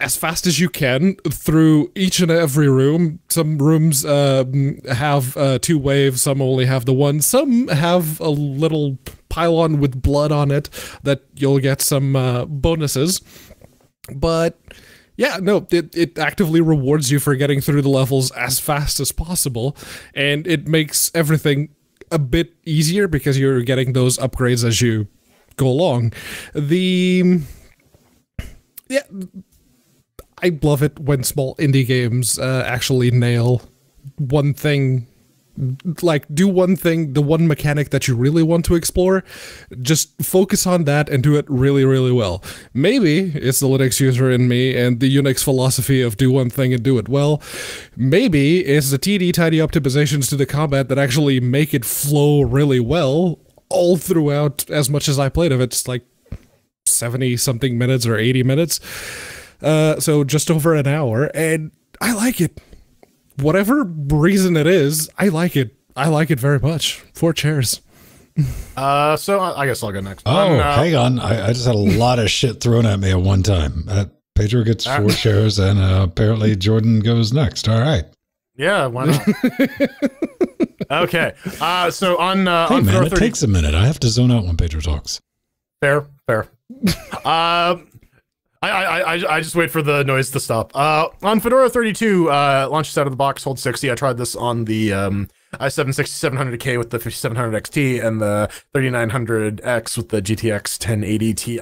as fast as you can through each and every room. Some rooms um, have uh, two waves, some only have the one, some have a little pylon with blood on it that you'll get some uh, bonuses. But yeah, no, it, it actively rewards you for getting through the levels as fast as possible, and it makes everything a bit easier because you're getting those upgrades as you go along. The yeah, I love it when small indie games uh, actually nail one thing like do one thing the one mechanic that you really want to explore. Just focus on that and do it really really well. Maybe it's the linux user in me and the unix philosophy of do one thing and do it well. Maybe it's the td tidy optimizations to the combat that actually make it flow really well all throughout as much as i played of it it's like 70 something minutes or 80 minutes. Uh, so just over an hour and i like it whatever reason it is, I like it. I like it very much. Four chairs. Uh, so I, I guess I'll go next. Oh, uh, hang on. I, I just had a lot of shit thrown at me at one time. Uh, Pedro gets four chairs, and uh, apparently Jordan goes next. All right. Yeah, why not? okay. Uh, so on uh, Hey, on man, Fedora it takes a minute. I have to zone out when Pedro talks. Fair, fair. um, I, I, I, just wait for the noise to stop. Uh, on Fedora 32, uh, launches out of the box, hold 60. I tried this on the um, i7 6700K with the 5700 XT and the 3900X with the GTX 1080 Ti.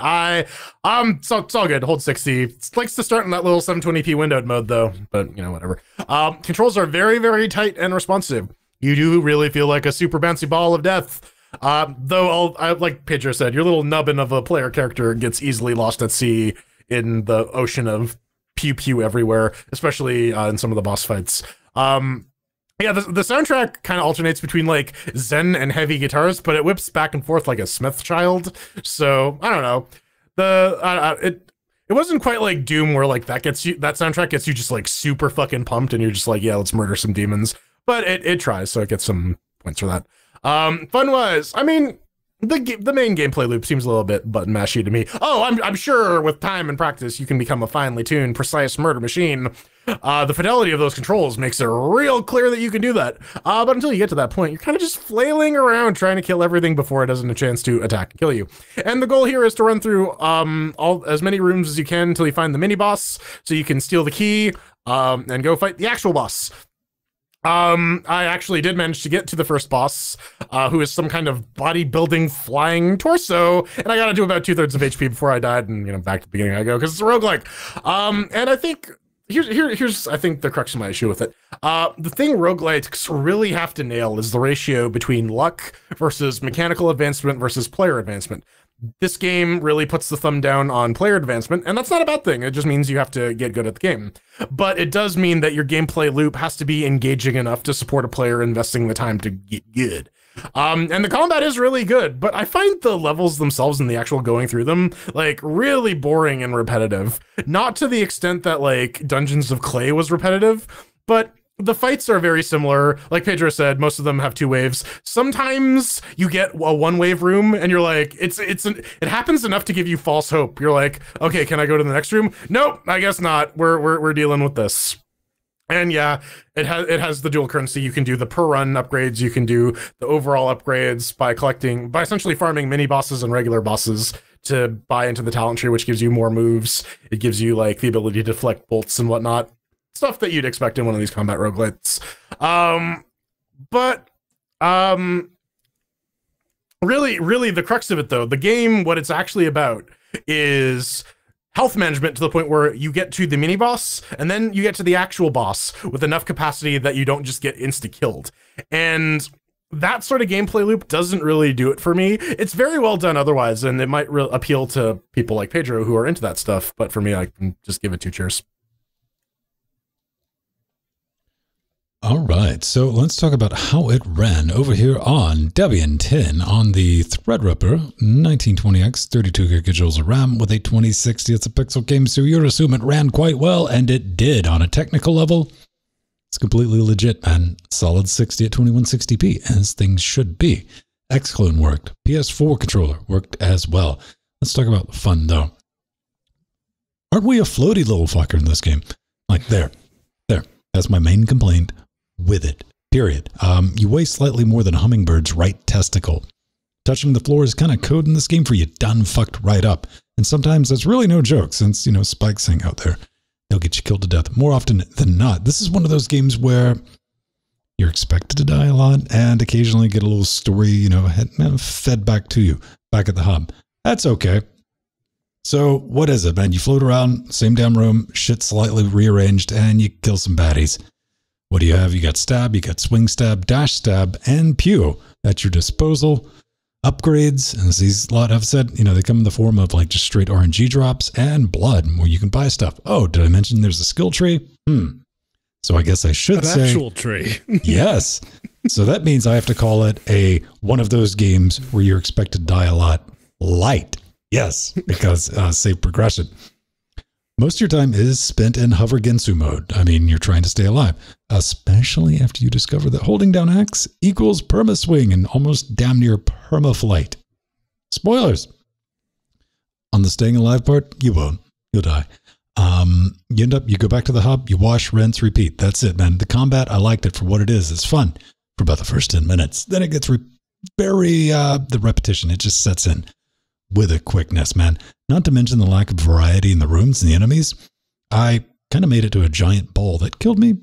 Um, so it's all good. Hold 60. It likes to start in that little 720p windowed mode though, but you know whatever. Um, controls are very very tight and responsive. You do really feel like a super bouncy ball of death. Um, though, I'll, I, like Pedro said, your little nubbin of a player character gets easily lost at sea in the ocean of pew pew everywhere, especially uh, in some of the boss fights. Um, yeah, the, the soundtrack kind of alternates between like zen and heavy guitars, but it whips back and forth like a Smith child. So I don't know. The it it wasn't quite like Doom where like that gets you that soundtrack gets you just like super fucking pumped and you're just like yeah let's murder some demons. But it it tries, so it gets some points for that. Um, fun was I mean, the the main gameplay loop seems a little bit button mashy to me. Oh, I'm I'm sure with time and practice you can become a finely tuned, precise murder machine. Uh, the fidelity of those controls makes it real clear that you can do that. Uh, but until you get to that point, you're kind of just flailing around trying to kill everything before it has a chance to attack and kill you. And the goal here is to run through um all as many rooms as you can until you find the mini boss, so you can steal the key um and go fight the actual boss. Um, I actually did manage to get to the first boss, uh, who is some kind of bodybuilding flying torso, and I got to do about two thirds of HP before I died, and you know, back to the beginning I go because it's a roguelike. Um, and I think here's here, here's I think the crux of my issue with it. Uh, the thing roguelites really have to nail is the ratio between luck versus mechanical advancement versus player advancement. This game really puts the thumb down on player advancement, and that's not a bad thing. It just means you have to get good at the game. But it does mean that your gameplay loop has to be engaging enough to support a player investing the time to get good. Um, and the combat is really good, but I find the levels themselves and the actual going through them like really boring and repetitive. Not to the extent that like Dungeons of Clay was repetitive, but the fights are very similar. Like Pedro said, most of them have two waves. Sometimes you get a one wave room and you're like, it's it's an, it happens enough to give you false hope. You're like, okay, can I go to the next room? Nope, I guess not. We're we're we're dealing with this. And yeah, it has it has the dual currency. You can do the per run upgrades. You can do the overall upgrades by collecting by essentially farming mini bosses and regular bosses to buy into the talent tree, which gives you more moves. It gives you like the ability to deflect bolts and whatnot, stuff that you'd expect in one of these combat roguelites. Um, but um, really, really, the crux of it though, the game, what it's actually about is health management to the point where you get to the mini boss and then you get to the actual boss with enough capacity that you don't just get insta killed. And that sort of gameplay loop doesn't really do it for me. It's very well done otherwise, and it might re- appeal to people like Pedro who are into that stuff. But for me, I can just give it two cheers. All right, so let's talk about how it ran over here on Debian 10 on the Threadripper 1920X 32 gigajoules of RAM with a 2060. It's a pixel game, so you'd assume it ran quite well, and it did on a technical level. It's completely legit, man. Solid 60 at 2160p, as things should be. Xclone worked. PS4 controller worked as well. Let's talk about fun, though. Aren't we a floaty little fucker in this game? Like, there. There. That's my main complaint with it. Period. Um, you weigh slightly more than a hummingbird's right testicle. Touching the floor is kind of code in this game for you done fucked right up. And sometimes that's really no joke since, you know, spikes hang out there. They'll get you killed to death more often than not. This is one of those games where you're expected to die a lot and occasionally get a little story, you know, fed back to you back at the hub. That's okay. So, what is it, man? You float around, same damn room, shit slightly rearranged, and you kill some baddies. What do you have? You got stab, you got swing stab, dash stab, and pew at your disposal. Upgrades, as these lot have said, you know, they come in the form of like just straight RNG drops and blood where you can buy stuff. Oh, did I mention there's a skill tree? Hmm. So I guess I should An say actual tree. yes. So that means I have to call it a one of those games where you're expected to die a lot light. Yes, because uh, save progression. Most of your time is spent in hover Gensu mode. I mean, you're trying to stay alive, especially after you discover that holding down X equals perma swing and almost damn near perma flight. Spoilers. On the staying alive part, you won't. You'll die. Um, you end up, you go back to the hub, you wash, rinse, repeat. That's it, man. The combat, I liked it for what it is. It's fun for about the first 10 minutes. Then it gets very, uh, the repetition, it just sets in with a quickness, man. Not to mention the lack of variety in the rooms and the enemies. I kind of made it to a giant bowl that killed me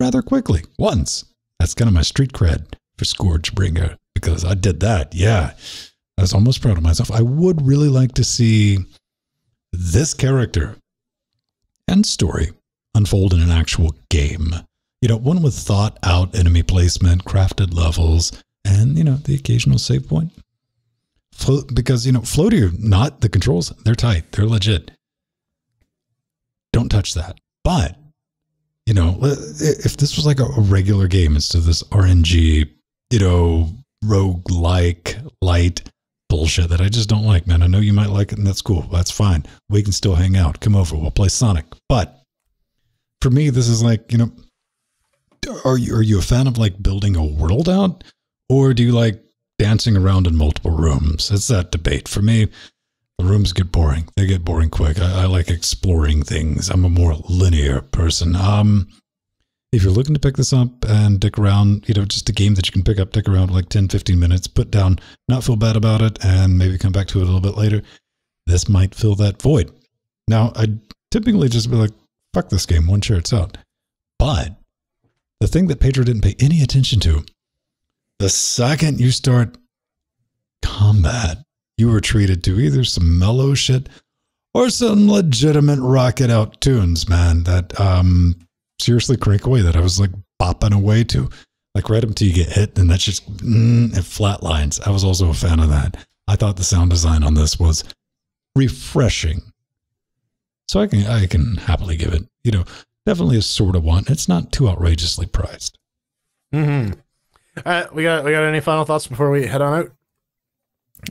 rather quickly once. That's kind of my street cred for Scourgebringer because I did that. Yeah. I was almost proud of myself. I would really like to see this character and story unfold in an actual game. You know, one with thought out enemy placement, crafted levels, and, you know, the occasional save point. Float, because, you know, floaty or not, the controls, they're tight, they're legit. Don't touch that. But, you know, if this was like a, regular game instead of this RNG, you know, rogue like light bullshit that I just don't like, man. I know you might like it and that's cool. That's fine. We can still hang out. Come over. We'll play Sonic. But for me, this is like, you know, are you are you a fan of like building a world out? Or do you like dancing around in multiple rooms? It's that debate. For me, the rooms get boring. They get boring quick. I, I like exploring things. I'm a more linear person. Um if you're looking to pick this up and dick around, you know, just a game that you can pick up, dick around like 10, 15 minutes, put down, not feel bad about it, and maybe come back to it a little bit later, this might fill that void. Now, I'd typically just be like, fuck this game, one share, it's out. But the thing that Pedro didn't pay any attention to, the second you start combat, you were treated to either some mellow shit or some legitimate rocket out tunes, man, that um seriously crank away that I was like bopping away to. Like right until you get hit, and that's just mm, it flatlines. I was also a fan of that. I thought the sound design on this was refreshing. So I can I can happily give it, you know, definitely a sort of one. It's not too outrageously priced. Mm-hmm. All right, we got we got any final thoughts before we head on out?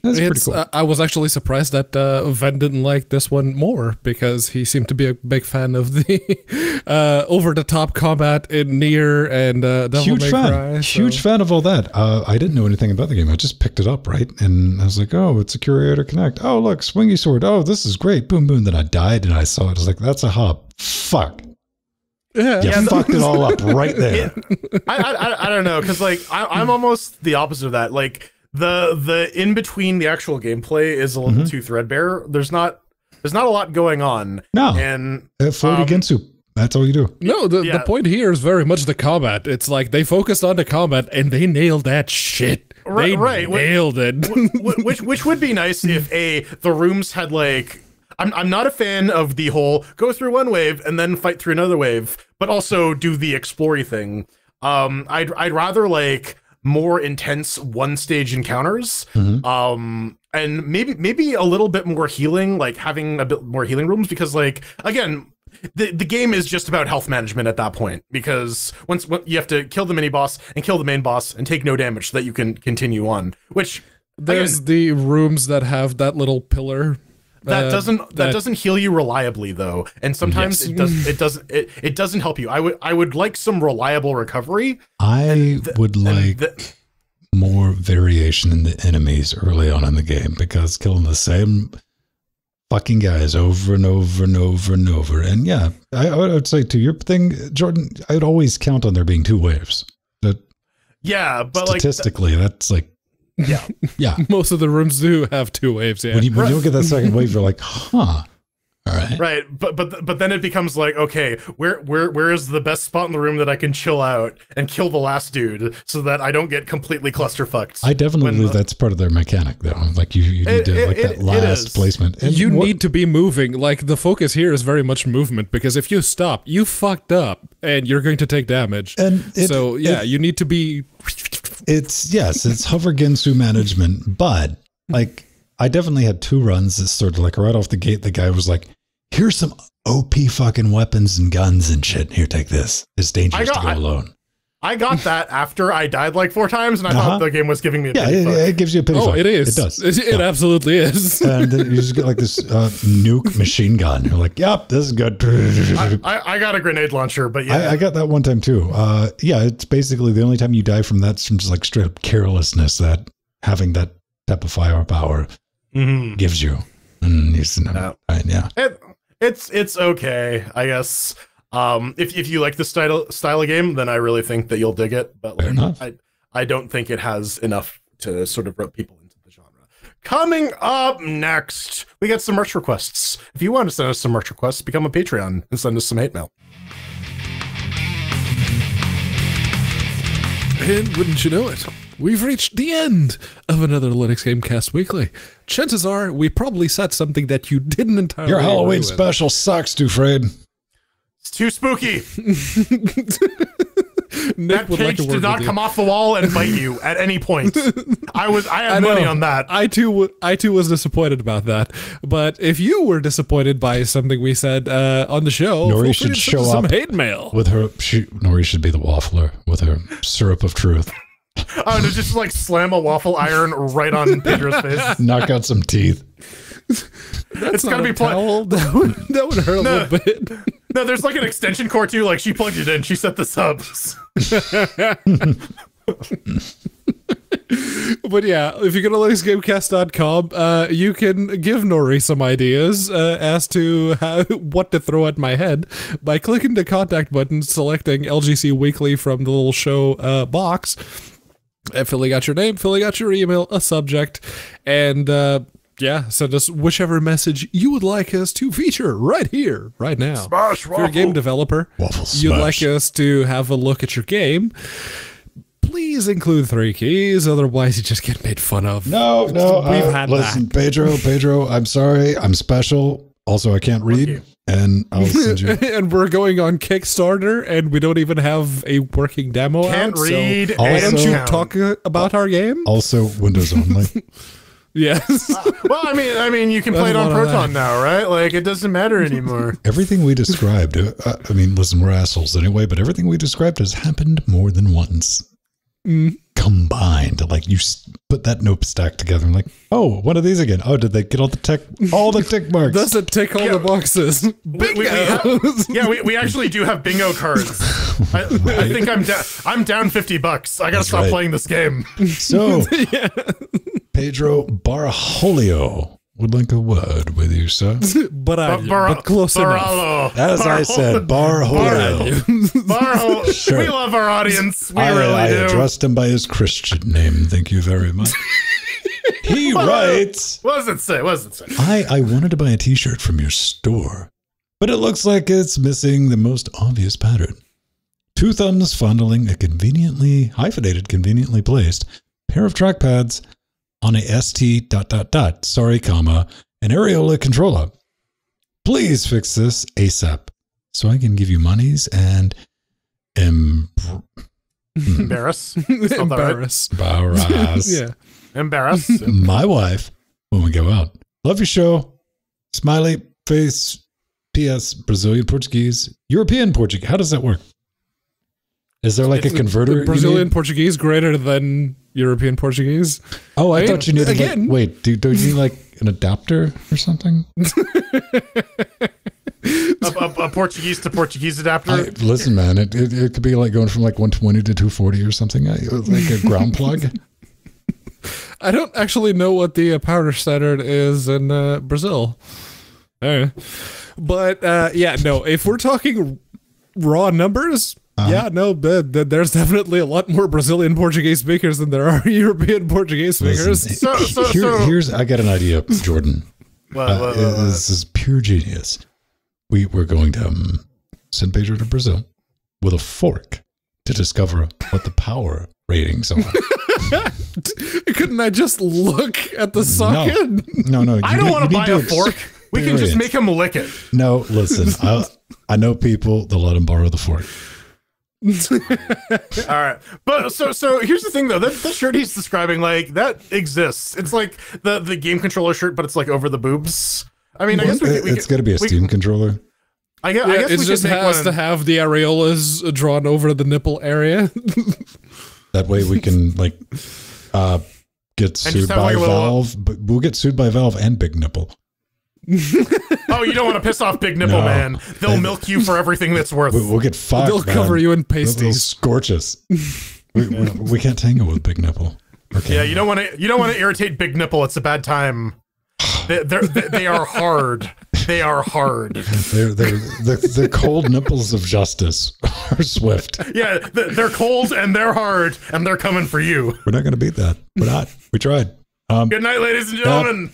That's pretty cool. uh, I was actually surprised that uh, Venn didn't like this one more because he seemed to be a big fan of the uh, over-the-top combat in Nier and uh, Devil huge May fan, Cry. so- huge fan of all that. Uh, I didn't know anything about the game. I just picked it up, right? And I was like, oh, it's a Curator Connect. Oh, look, swingy sword. Oh, this is great. Boom, boom. Then I died and I saw it. I was like, that's a hub. Fuck. Yeah, You Yeah, fucked it all up right there. I, I I- I don't know because like I, I'm almost the opposite of that. Like the the in between the actual gameplay is a little Mm-hmm. too threadbare. There's not there's not a lot going on. No. and Uh, Floaty Um, Gensu. That's all you do. No, the, Yeah. the point here is very much the combat. It's like they focused on the combat and they nailed that shit. Right- they right. Wh- nailed it. Which which would be nice if a the rooms had like I'm I'm not a fan of the whole go through one wave and then fight through another wave, but also do the explory thing. Um, I'd I'd rather like more intense one stage encounters. Um, and maybe maybe a little bit more healing, like having a bit more healing rooms because like again. The, the game is just about health management at that point because once, once you have to kill the mini boss and kill the main boss and take no damage so that you can continue on which There's Again, the rooms that have that little pillar. That uh, doesn't that, that- doesn't heal you reliably though, and sometimes Yes. it does it doesn't it, it doesn't help you. I would I would like some reliable recovery. I would like th- more variation in the enemies early on in the game because killing the same fucking guys over and over and over and over. And yeah, I, I would say to your thing, Jordan, I'd always count on there being two waves. That yeah, but like th- statistically, that's like, yeah, yeah. Most of the rooms do have two waves. Yeah. When you, when you look at that second wave, you're like, huh. All right. right. But but but then it becomes like okay, where where where is the best spot in the room that I can chill out and kill the last dude so that I don't get completely clusterfucked. I definitely when believe the- that's part of their mechanic, though. Like you, you need It- to it- like that it- it last placement. And you what- need to be moving. Like the focus here is very much movement because if you stop, you fucked up and you're going to take damage. And it- so yeah, it- you need to be. It's yes, it's hover Gensu management, but like I definitely had two runs that started like right off the gate. The guy was like, "Here's some OP fucking weapons and guns and shit. Here, take this. It's dangerous I got- to go I- alone." I got that after I died like four times, and I Uh-huh. thought the game was giving me a Yeah, it, it gives you a pity. Oh, fuck. it is. It does. It, it Yeah. absolutely is. and then you just get like this uh, nuke machine gun. You're like, "Yep, this is good." I, I, I got a grenade launcher, but yeah, I, I got that one time too. Uh, yeah, it's basically the only time you die from that's from just like straight up carelessness that having that type of firepower Mhm. gives you. And you just know, Yeah. right, yeah. It, it's it's okay, I guess. Um, if if you like the style style of game, then I really think that you'll dig it. But like. I I don't think it has enough to sort of rope people into the genre. Coming up next, we get some merch requests. If you want to send us some merch requests, become a Patreon and send us some hate mail. And wouldn't you know it, we've reached the end of another Linux Gamecast Weekly. Chances are we probably said something that you didn't entirely. Your agree Halloween with. special sucks, Dufresne. It's too spooky. Nick That would like cage did not come off the wall and bite you at any point. I was I had I money on that. I too, w- I too was disappointed about that. But if you were disappointed by something we said uh, on the show, Nori should show us some up hate mail. With her, she, Nori should be the waffler with her syrup of truth. Oh, to just like slam a waffle iron right on Pedro's face. Knock out some teeth. That's it's gotta not be a pla- towel. That would, that would hurt a No. little bit. No, there's like an extension cord too. Like she plugged it in. She set the subs. But yeah, if you go to linuxgamecast.com, uh, you can give Nori some ideas uh, as to how what to throw at my head by clicking the contact button, selecting LGC Weekly from the little show uh, box, and filling out your name, filling out your email, a subject, and uh, yeah, send us whichever message you would like us to feature right here, right now. Smash if you're a game developer, Waffle you'd smash. like us to have a look at your game. Please include three keys, otherwise you just get made fun of. No, no. We've uh, had listen, Pedro, Pedro, I'm sorry. I'm special. Also, I can't read, and I'll send you. and we're going on Kickstarter, and we don't even have a working demo Can't out. so read. why Also- don't you count. talk uh, about our game? Also, Windows only. Yes. Well, I mean, I mean, you can play it on a lot of Proton now, right? Like, it doesn't matter anymore. Everything we described, uh, uh, I mean, listen, we're assholes anyway, but everything we described has happened more than once. Mm. Combined. Like, you put that nope stack together and, like, oh, one of these again. Oh, did they get all the tech, all the tick marks? Does it tick all Yeah. the boxes? We- we- we have- yeah, we, we actually do have bingo cards. I, I think I'm down. I'm down fifty bucks. I gotta That's stop right. playing this game. So, Pedro Barjolio would like a word with you, sir. but I, Bar- but close enough. Barolo. As I Barolo. said, Barjolio. Barolo. Sure. We love our audience. We I, really I do. addressed him by his Christian name. Thank you very much. he writes. What does it say? What does it say? I, I wanted to buy a t shirt from your store, but it looks like it's missing the most obvious pattern. Two thumbs fondling a conveniently hyphenated, conveniently placed pair of trackpads on a ST dot dot dot, sorry, comma, an areola controller. Please fix this ASAP so I can give you monies and em- hmm. Embarrass. Spelled that right? Embarrass. embarrass Yeah. Embarrass. my wife when we go out. Love your show. Smiley face. P.S. Brazilian Portuguese. European Portuguese. How does that work? Is there like a converter? Brazilian? Portuguese greater than European Portuguese. Oh, I, I thought you mean, needed. again- Like, wait, do, do you need like an adapter or something? a, a, a Portuguese to Portuguese adapter. I, listen, man, it, it, it could be like going from like 120 to 240 or something. Like a ground plug. I don't actually know what the uh, powder standard is in uh, Brazil. Uh, but uh, yeah, no. If we're talking raw numbers, Uh-huh. yeah, no. th- th- there's definitely a lot more Brazilian Portuguese speakers than there are European Portuguese speakers. Listen, So- so- here- so- here's I got an idea, Jordan. Well, Uh, well, well, well. this is pure genius. We we're going to um, send Pedro to Brazil with a fork to discover what the power ratings are. Couldn't I just look at the socket? No, no, you I don't want to buy a fork. We can just make him lick it. No, listen, I I know people that let him borrow the fork. All right, but so so here's the thing though. That the shirt he's describing, like that exists. It's like the the game controller shirt, but it's like over the boobs. I mean, I guess we, It- we it's could- got to be a we- Steam controller. I guess, I guess it we just has one. to have the areolas drawn over the nipple area. That way we can like uh get sued by like, a little- Valve, but we'll get sued by Valve and Big Nipple. oh, you don't want to piss off Big Nipple No. Man. They'll milk you for everything that's worth. We, we'll get fucked. They'll man. cover you in They'll- They'll pasties. scorch us. we, we, we can't tangle with Big Nipple. Okay. Yeah, you don't want to. You don't want to irritate Big Nipple. It's a bad time. They, they're, they, they are hard. They are hard. They're, they're, the, the cold nipples of justice are swift. Yeah, they're cold and they're hard and they're coming for you. We're not going to beat that. We're not. We tried. Um, Good night, ladies and gentlemen.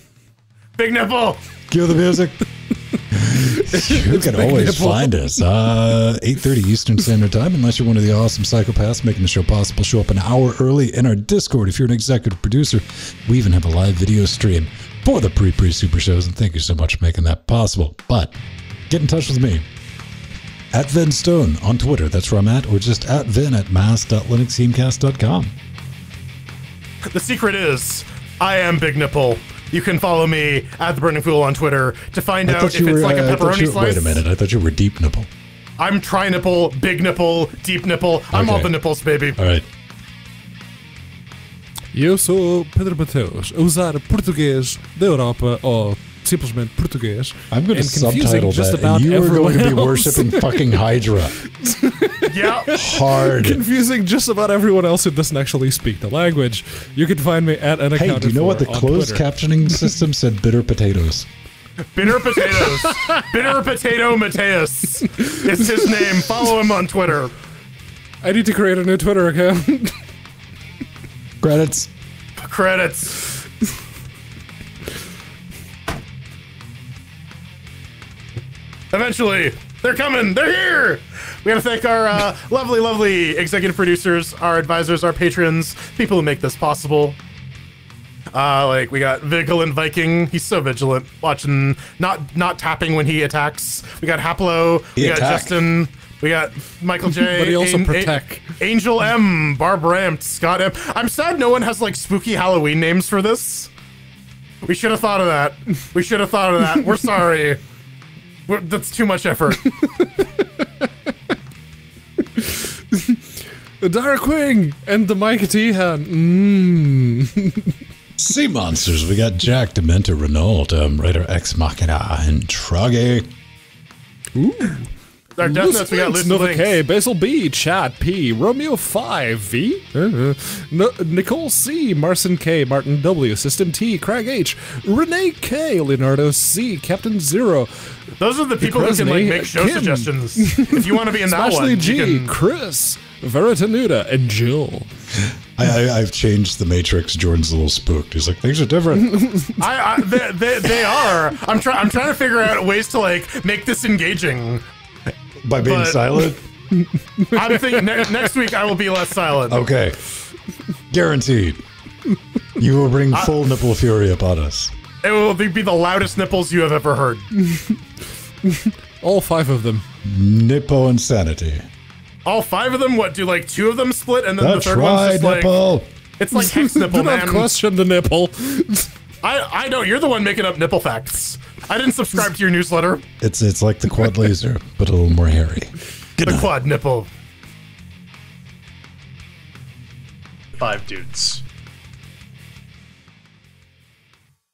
Big Nipple. cue the music. you can always nipple. find us uh 8.30 eastern standard time unless you're one of the awesome psychopaths making the show possible show up an hour early in our discord if you're an executive producer we even have a live video stream for the pre-pre super shows and thank you so much for making that possible but get in touch with me at Venn Stone on Twitter. That's where I'm at, or just at Vin at mass.linuxgamecast.com. The secret is I am Big Nipple. You can follow me at the Burning Fool on Twitter to find I out if you it's like a uh, I pepperoni you, slice. wait a minute. I thought you were deep nipple. I'm tri nipple, big nipple, deep nipple. I'm all the nipples, baby. All right. Eu sou Pedro Mateus. A usar português da Europa ou simplesmente português. I'm going to and confusing subtitle just that, about and you are going to be worshiping fucking Hydra Yeah. hard. confusing just about everyone else who doesn't actually speak the language. You can find me at an account. Hey, do you know what the closed captioning system said? Bitter potatoes. Bitter potatoes. Bitter potato Mateus. It's his name. Follow him on Twitter. I need to create a new Twitter account. Credits. Credits. Eventually, they're coming. They're here. We got to thank our uh, lovely, lovely executive producers, our advisors, our patrons, people who make this possible. Uh, like we got Vigilant Viking. He's so vigilant, watching, not not tapping when he attacks. We got Haplo. He we got attack. Justin. We got Michael J. But he also An- protect. A- Angel M. Barb Rampt. Scott M. I'm sad no one has like spooky Halloween names for this. We should have thought of that. We should have thought of that. We're sorry. We're, that's too much effort. The Darkwing and the Mighty Hand. Mmm. Sea monsters. We got Jack, Dementor, Renault, um, Raider Ex Machina, and Trage. Our death notes, we got Lucius, Lucius Nova Lynx. K, Basil B, Chad P, Romeo 5, V, uh, Nicole C, Marcin K, Martin W, System T, Craig H, Renee K, Leonardo C, Captain Zero, Those are the people who can like make show Kim. suggestions. If you want to be in that Ashley one, G, you can- Chris, Veritanuda, and Jill. I, I, I've changed the Matrix. Jordan's a little spooked. He's like, things are different. I, I they, they, they are. I'm trying. I'm trying to figure out ways to like make this engaging. By being But- silent? I'm thinking ne- next week I will be less silent. Okay. Guaranteed. You will bring full nipple fury upon us. It will be the loudest nipples you have ever heard. All five of them. Nippo insanity. All five of them. What do like two of them split and then The the third one's tri just like nipple. it's like hex nipple, Do not man. question the nipple. I I know you're the one making up nipple facts. I didn't subscribe to your newsletter. It's it's like the quad laser, but a little more hairy. Good The night. quad nipple. Five dudes.